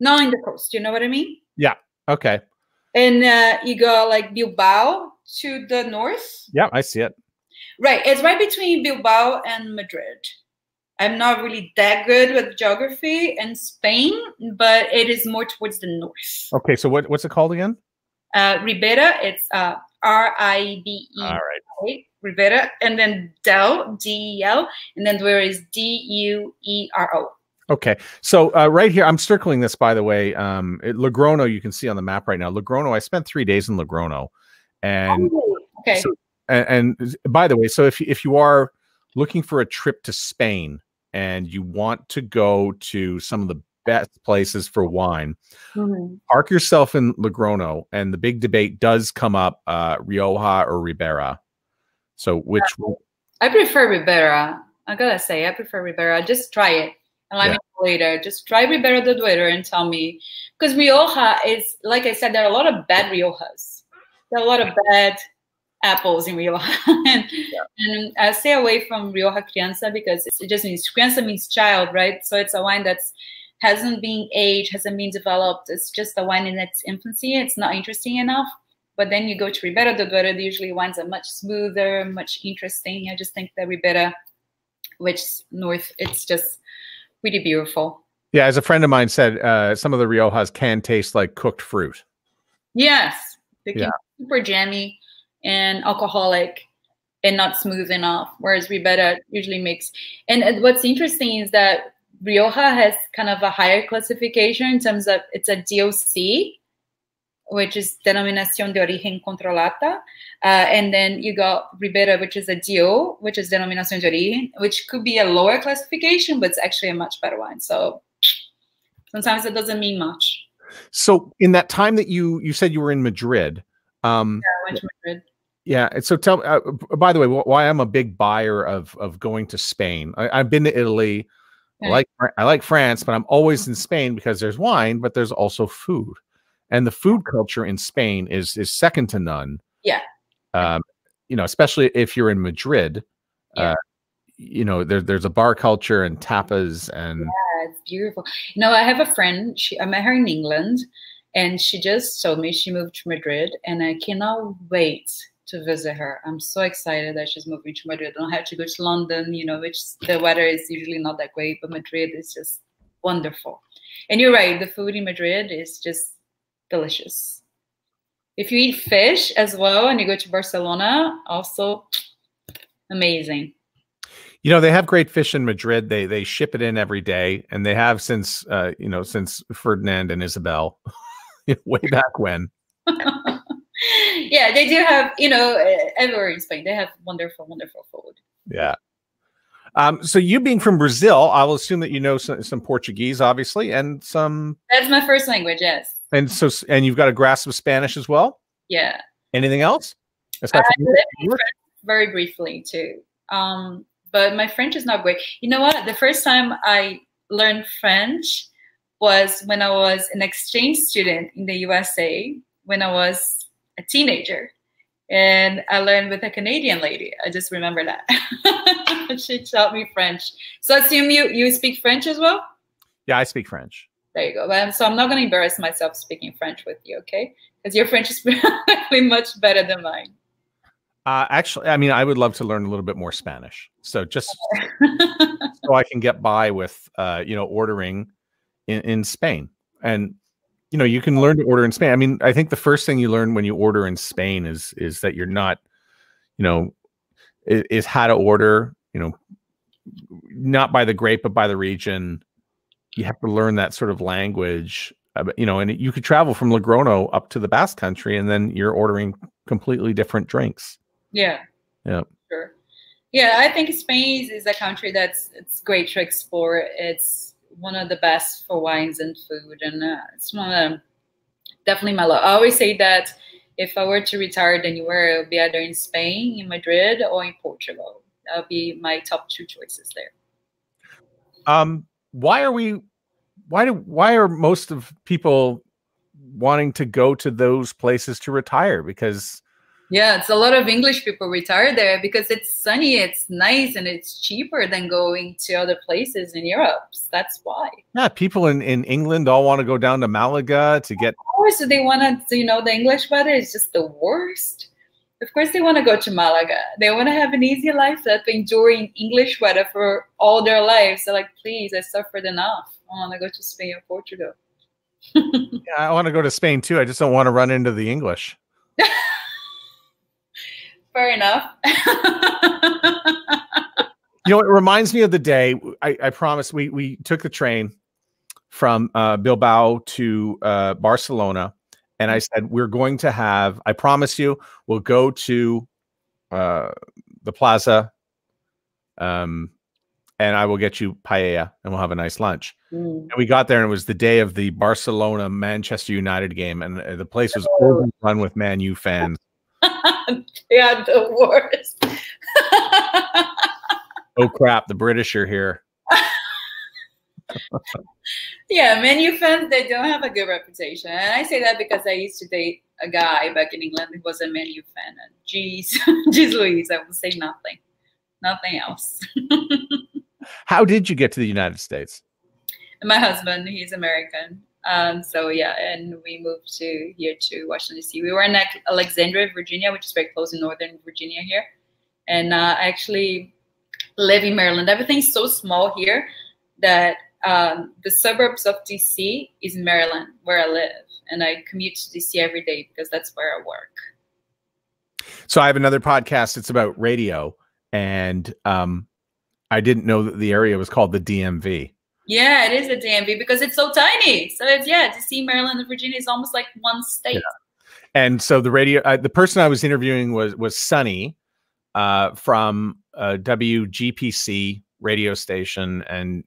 Not in the coast, you know what I mean? Yeah. Okay. And uh, you go like Bilbao to the north. Yeah, I see it. Right. It's right between Bilbao and Madrid. I'm not really that good with geography in Spain, but it is more towards the north. Okay, so what, what's it called again? Uh, Ribera, it's uh, R I B E. All right. Ribera, and then Del, D E L, and then where is D U E R O. Okay, so uh, right here, I'm circling this by the way. Um, it, Logroño, you can see on the map right now. Logroño, I spent three days in Logroño, and oh, okay. So, and, and by the way, so if if you are looking for a trip to Spain, and you want to go to some of the best places for wine, mm-hmm. park yourself in Logroño, and the big debate does come up: uh, Rioja or Ribera. So, which I prefer Ribera. I gotta say, I prefer Ribera. Just try it and let yeah. me know later. Just try Ribera do Duero and tell me, because Rioja is, like I said, there are a lot of bad Riojas. There are a lot of bad apples in Rioja. and, yeah. and I stay away from Rioja Crianza because it just means Crianza means child, right? So it's a wine that's hasn't been aged, hasn't been developed. It's just a wine in its infancy. It's not interesting enough. But then you go to Ribera do Duero, usually wines are much smoother, much interesting. I just think that Ribera, which north, it's just really beautiful. Yeah, as a friend of mine said, uh, some of the Riojas can taste like cooked fruit. Yes, they can yeah. super jammy and alcoholic and not smooth enough, whereas Ribera usually makes. And what's interesting is that Rioja has kind of a higher classification in terms of it's a DOC, which is Denominación de Origen Controlada. Uh, and then you got Ribera, which is a DO, which is Denominación de Origen, which could be a lower classification, but it's actually a much better one. So sometimes it doesn't mean much. So in that time that you you said you were in Madrid, um, yeah, I went to Madrid. Yeah, and so tell. Uh, by the way, why I'm a big buyer of of going to Spain. I, have been to Italy. Okay. I like I like France, but I'm always in Spain because there's wine, but there's also food, and the food culture in Spain is is second to none. Yeah. Um, you know, especially if you're in Madrid, Yeah. uh, you know, there, there's a bar culture and tapas and Yeah, it's beautiful. You know, I have a friend. She, I met her in England, and she just told me she moved to Madrid, and I cannot wait to visit her. I'm so excited that she's moving to Madrid. I don't have to go to London, you know, which the weather is usually not that great, but Madrid is just wonderful. And you're right, the food in Madrid is just delicious. If you eat fish as well and you go to Barcelona, also amazing. you know they have great fish in Madrid. They they ship it in every day, and they have since uh, you know since Ferdinand and Isabel, [laughs] way back when. [laughs] yeah, they do have, you know, uh, everywhere in Spain, they have wonderful, wonderful food. Yeah. Um, so you being from Brazil, I will assume that you know some, some Portuguese, obviously, and some That's my first language, yes. and so and you've got a grasp of Spanish as well. Yeah. Anything else? Aside I lived in France very briefly too. Um, but my French is not great. You know what? The first time I learned French was when I was an exchange student in the USA when I was a teenager. And I learned with a Canadian lady. I just remember that. [laughs] she taught me French. So I assume you you speak French as well? Yeah, I speak French. There you go. Um, so I'm not going to embarrass myself speaking French with you, okay? Because your French is [laughs] probably much better than mine. Uh, actually, I mean, I would love to learn a little bit more Spanish. So just [laughs] so I can get by with, uh, you know, ordering in, in Spain. And, you know, you can learn to order in Spain. I mean, I think the first thing you learn when you order in Spain is, is that you're not, you know, is, is how to order, you know, not by the grape, but by the region. You have to learn that sort of language, uh, you know, and you could travel from Logroño up to the Basque country and then you're ordering completely different drinks. yeah. Yeah. Sure. Yeah, I think Spain is- is a country that's it's great to explore. It's one of the best for wines and food, and uh, it's one of definitely my love. I always say that if I were to retire anywhere, it would be either in Spain, in Madrid, or in Portugal. That would be my top two choices there. Um, why are we? Why do? Why are most of people wanting to go to those places to retire? Because Yeah, it's a lot of English people retire there because it's sunny, it's nice, and it's cheaper than going to other places in Europe. That's why. yeah, people in in England all want to go down to Malaga to get. Of course, they want to, you know, the English weather is just the worst. Of course, they want to go to Malaga. They want to have an easy life that's enduring English weather for all their lives. They're like, please, I suffered enough. I want to go to Spain or Portugal. [laughs] Yeah, I want to go to Spain too. I just don't want to run into the English. [laughs] Fair enough. [laughs] You know, it reminds me of the day. I, I promise we we took the train from uh, Bilbao to uh, Barcelona, and I said we're going to have. I promise you, we'll go to uh, the plaza, um, and I will get you paella, and we'll have a nice lunch. Mm. And we got there, and it was the day of the Barcelona Manchester United game, and uh, the place was Oh. overrun with Man U fans. They are the worst. [laughs] Oh crap! The British are here. yeah, Man U fans, they don't have a good reputation. And I say that because I used to date a guy back in England who was a Man U fan. And geez, geez [laughs] Louise, I will say nothing. Nothing else. [laughs] How did you get to the United States? My husband, he's American. Um, so yeah, and we moved to here to Washington D.C. We were in Alexandria, Virginia, which is very close in northern Virginia here. And uh, I actually live in Maryland. Everything's so small here that um, the suburbs of DC is Maryland, where I live, and I commute to DC every day because that's where I work. So I have another podcast. It's about radio, and um, I didn't know that the area was called the DMV. Yeah, it is a DMV because it's so tiny. So it's yeah, DC, Maryland, and Virginia is almost like one state. And so the radio, uh, the person I was interviewing was was Sunny uh, from uh, WGPC radio station, and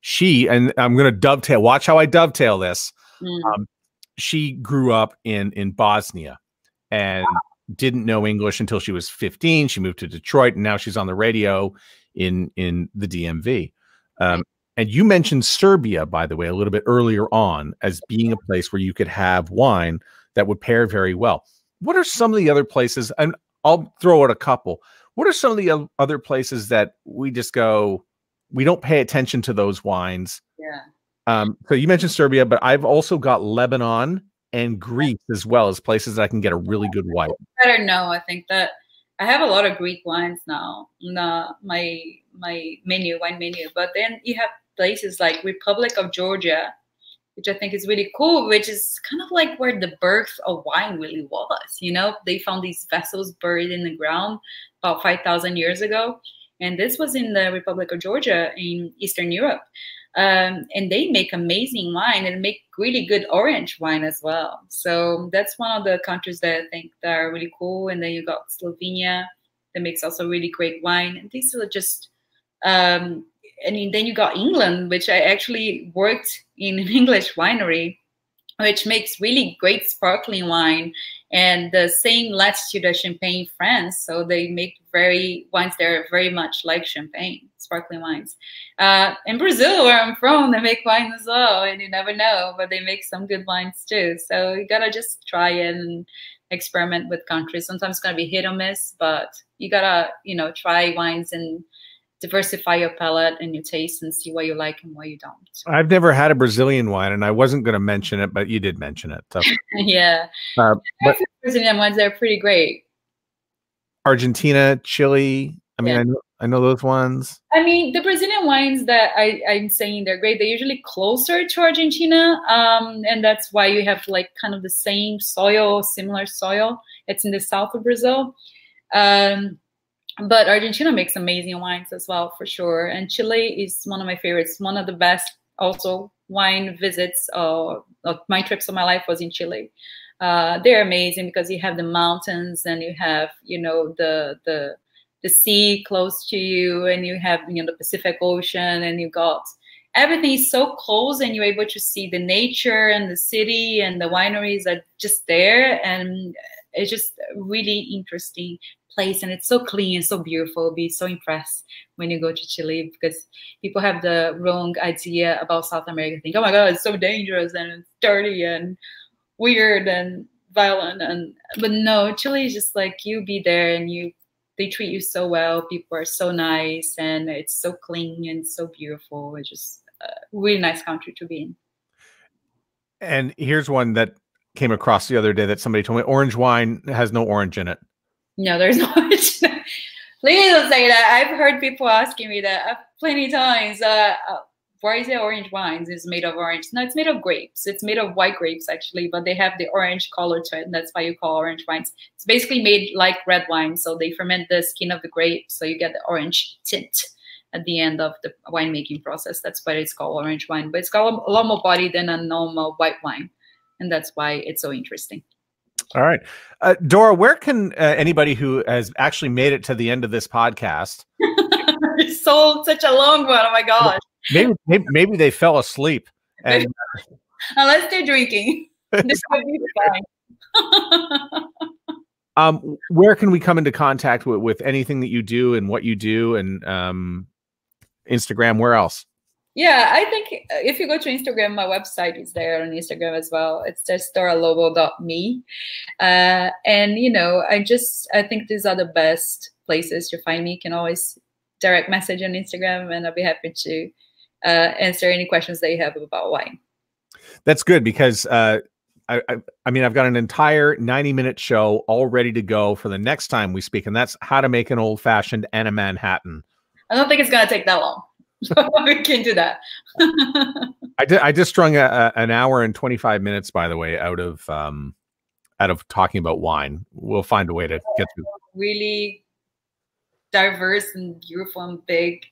she and I'm going to dovetail. Watch how I dovetail this. Mm. Um, she grew up in in Bosnia and didn't know English until she was 15. She moved to Detroit, and now she's on the radio in in the DMV. Um, and you mentioned Serbia, by the way, a little bit earlier on as being a place where you could have wine that would pair very well. What are some of the other places? And I'll throw out a couple. What are some of the other places that we just go? We don't pay attention to those wines. Yeah. Um, so you mentioned Serbia, but I've also got Lebanon and Greece as well as places that I can get a really good wine. I don't know. I think that I have a lot of Greek wines now in my my menu, wine menu. But then you have places like Republic of Georgia, which I think is really cool, which is kind of like where the birth of wine really was. You know, they found these vessels buried in the ground about 5,000 years ago. And this was in the Republic of Georgia in Eastern Europe. Um, and they make amazing wine and make really good orange wine as well. So that's one of the countries that I think that are really cool. And then you got Slovenia that makes also really great wine. And these are just, um, and then you got England, which I actually worked in an [laughs] English winery, which makes really great sparkling wine and the same latitude as Champagne, France. So they make very wines that are very much like Champagne, sparkling wines. Uh, in Brazil, where I'm from, they make wine as well, and you never know, but they make some good wines too. So you gotta just try and experiment with countries. Sometimes it's gonna be hit or miss, but you gotta, you know, try wines and diversify your palate and your taste and see what you like and what you don't. I've never had a Brazilian wine, and I wasn't going to mention it, but you did mention it. So. [laughs] yeah, uh, but Brazilian wines are pretty great. Argentina, Chile. I mean, yeah. I know I know those ones. I mean, the Brazilian wines that I, I'm saying they're great. They're usually closer to Argentina, um, and that's why you have like kind of the same soil, similar soil. It's in the south of Brazil. Um, but Argentina makes amazing wines as well, for sure. And Chile is one of my favorites. One of the best also wine visits uh, my trips of my life was in Chile. Uh, they're amazing because you have the mountains and you have, you know, the the the sea close to you and you have, you know, the Pacific Ocean and you got everything is so close and you're able to see the nature and the city and the wineries are just there and it's just really interesting place and it's so clean and so beautiful. Be so impressed when you go to Chile because people have the wrong idea about South America. Think, oh my God, it's so dangerous and dirty and weird and violent. And but no, Chile is just like you be there and you they treat you so well. People are so nice and it's so clean and so beautiful. It's just a really nice country to be in. And here's one that came across the other day that somebody told me orange wine has no orange in it. No, there's [laughs] no orange. Please don't say that. I've heard people asking me that uh, plenty times. Uh, uh, why is it orange wines? It's made of orange. No, it's made of grapes. It's made of white grapes actually, but they have the orange color to it, and that's why you call orange wines. It's basically made like red wine. So they ferment the skin of the grape, so you get the orange tint at the end of the winemaking process. That's why it's called orange wine. But it's got a lot more body than a normal white wine, and that's why it's so interesting. All right. Uh, Dora, where can uh, anybody who has actually made it to the end of this podcast? [laughs] it's so such a long one. Oh my gosh. Maybe, maybe, maybe they fell asleep. [laughs] And, Unless they're drinking. [laughs] This would be fine. um, where can we come into contact with, with anything that you do and what you do and um, Instagram? Where else? Yeah, I think uh, if you go to Instagram, my website is there on Instagram as well. It's just doralobo.me. Uh, and, you know, I just, I think these are the best places to find me. You can always direct message on Instagram and I'll be happy to uh, answer any questions that you have about wine. That's good because uh, I, I, I, mean, I've got an entire 90 minute show all ready to go for the next time we speak, and that's how to make an old fashioned and a Manhattan. I don't think it's going to take that long. [laughs] we can do that. [laughs] I did. I just strung a, a, an hour and twenty five minutes, by the way, out of um, out of talking about wine. We'll find a way to get through. Really diverse and beautiful and big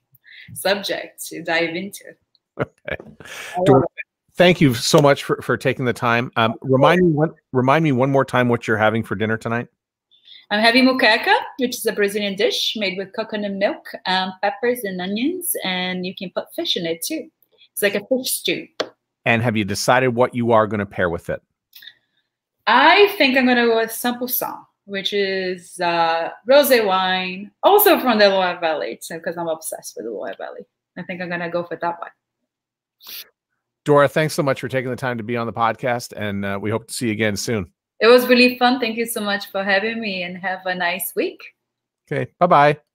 subject to dive into. Okay. thank you so much for, for taking the time. Um, remind me one, remind me one more time what you're having for dinner tonight. I'm having moqueca, which is a Brazilian dish made with coconut milk, um, peppers, and onions, and you can put fish in it too. It's like a fish stew. And have you decided what you are going to pair with it? I think I'm going to go with 100%, which is uh, rosé wine, also from the Loire Valley, because I'm obsessed with the Loire Valley. I think I'm going to go for that one. Dora, thanks so much for taking the time to be on the podcast, and uh, we hope to see you again soon. It was really fun. Thank you so much for having me and have a nice week. Okay. Bye bye.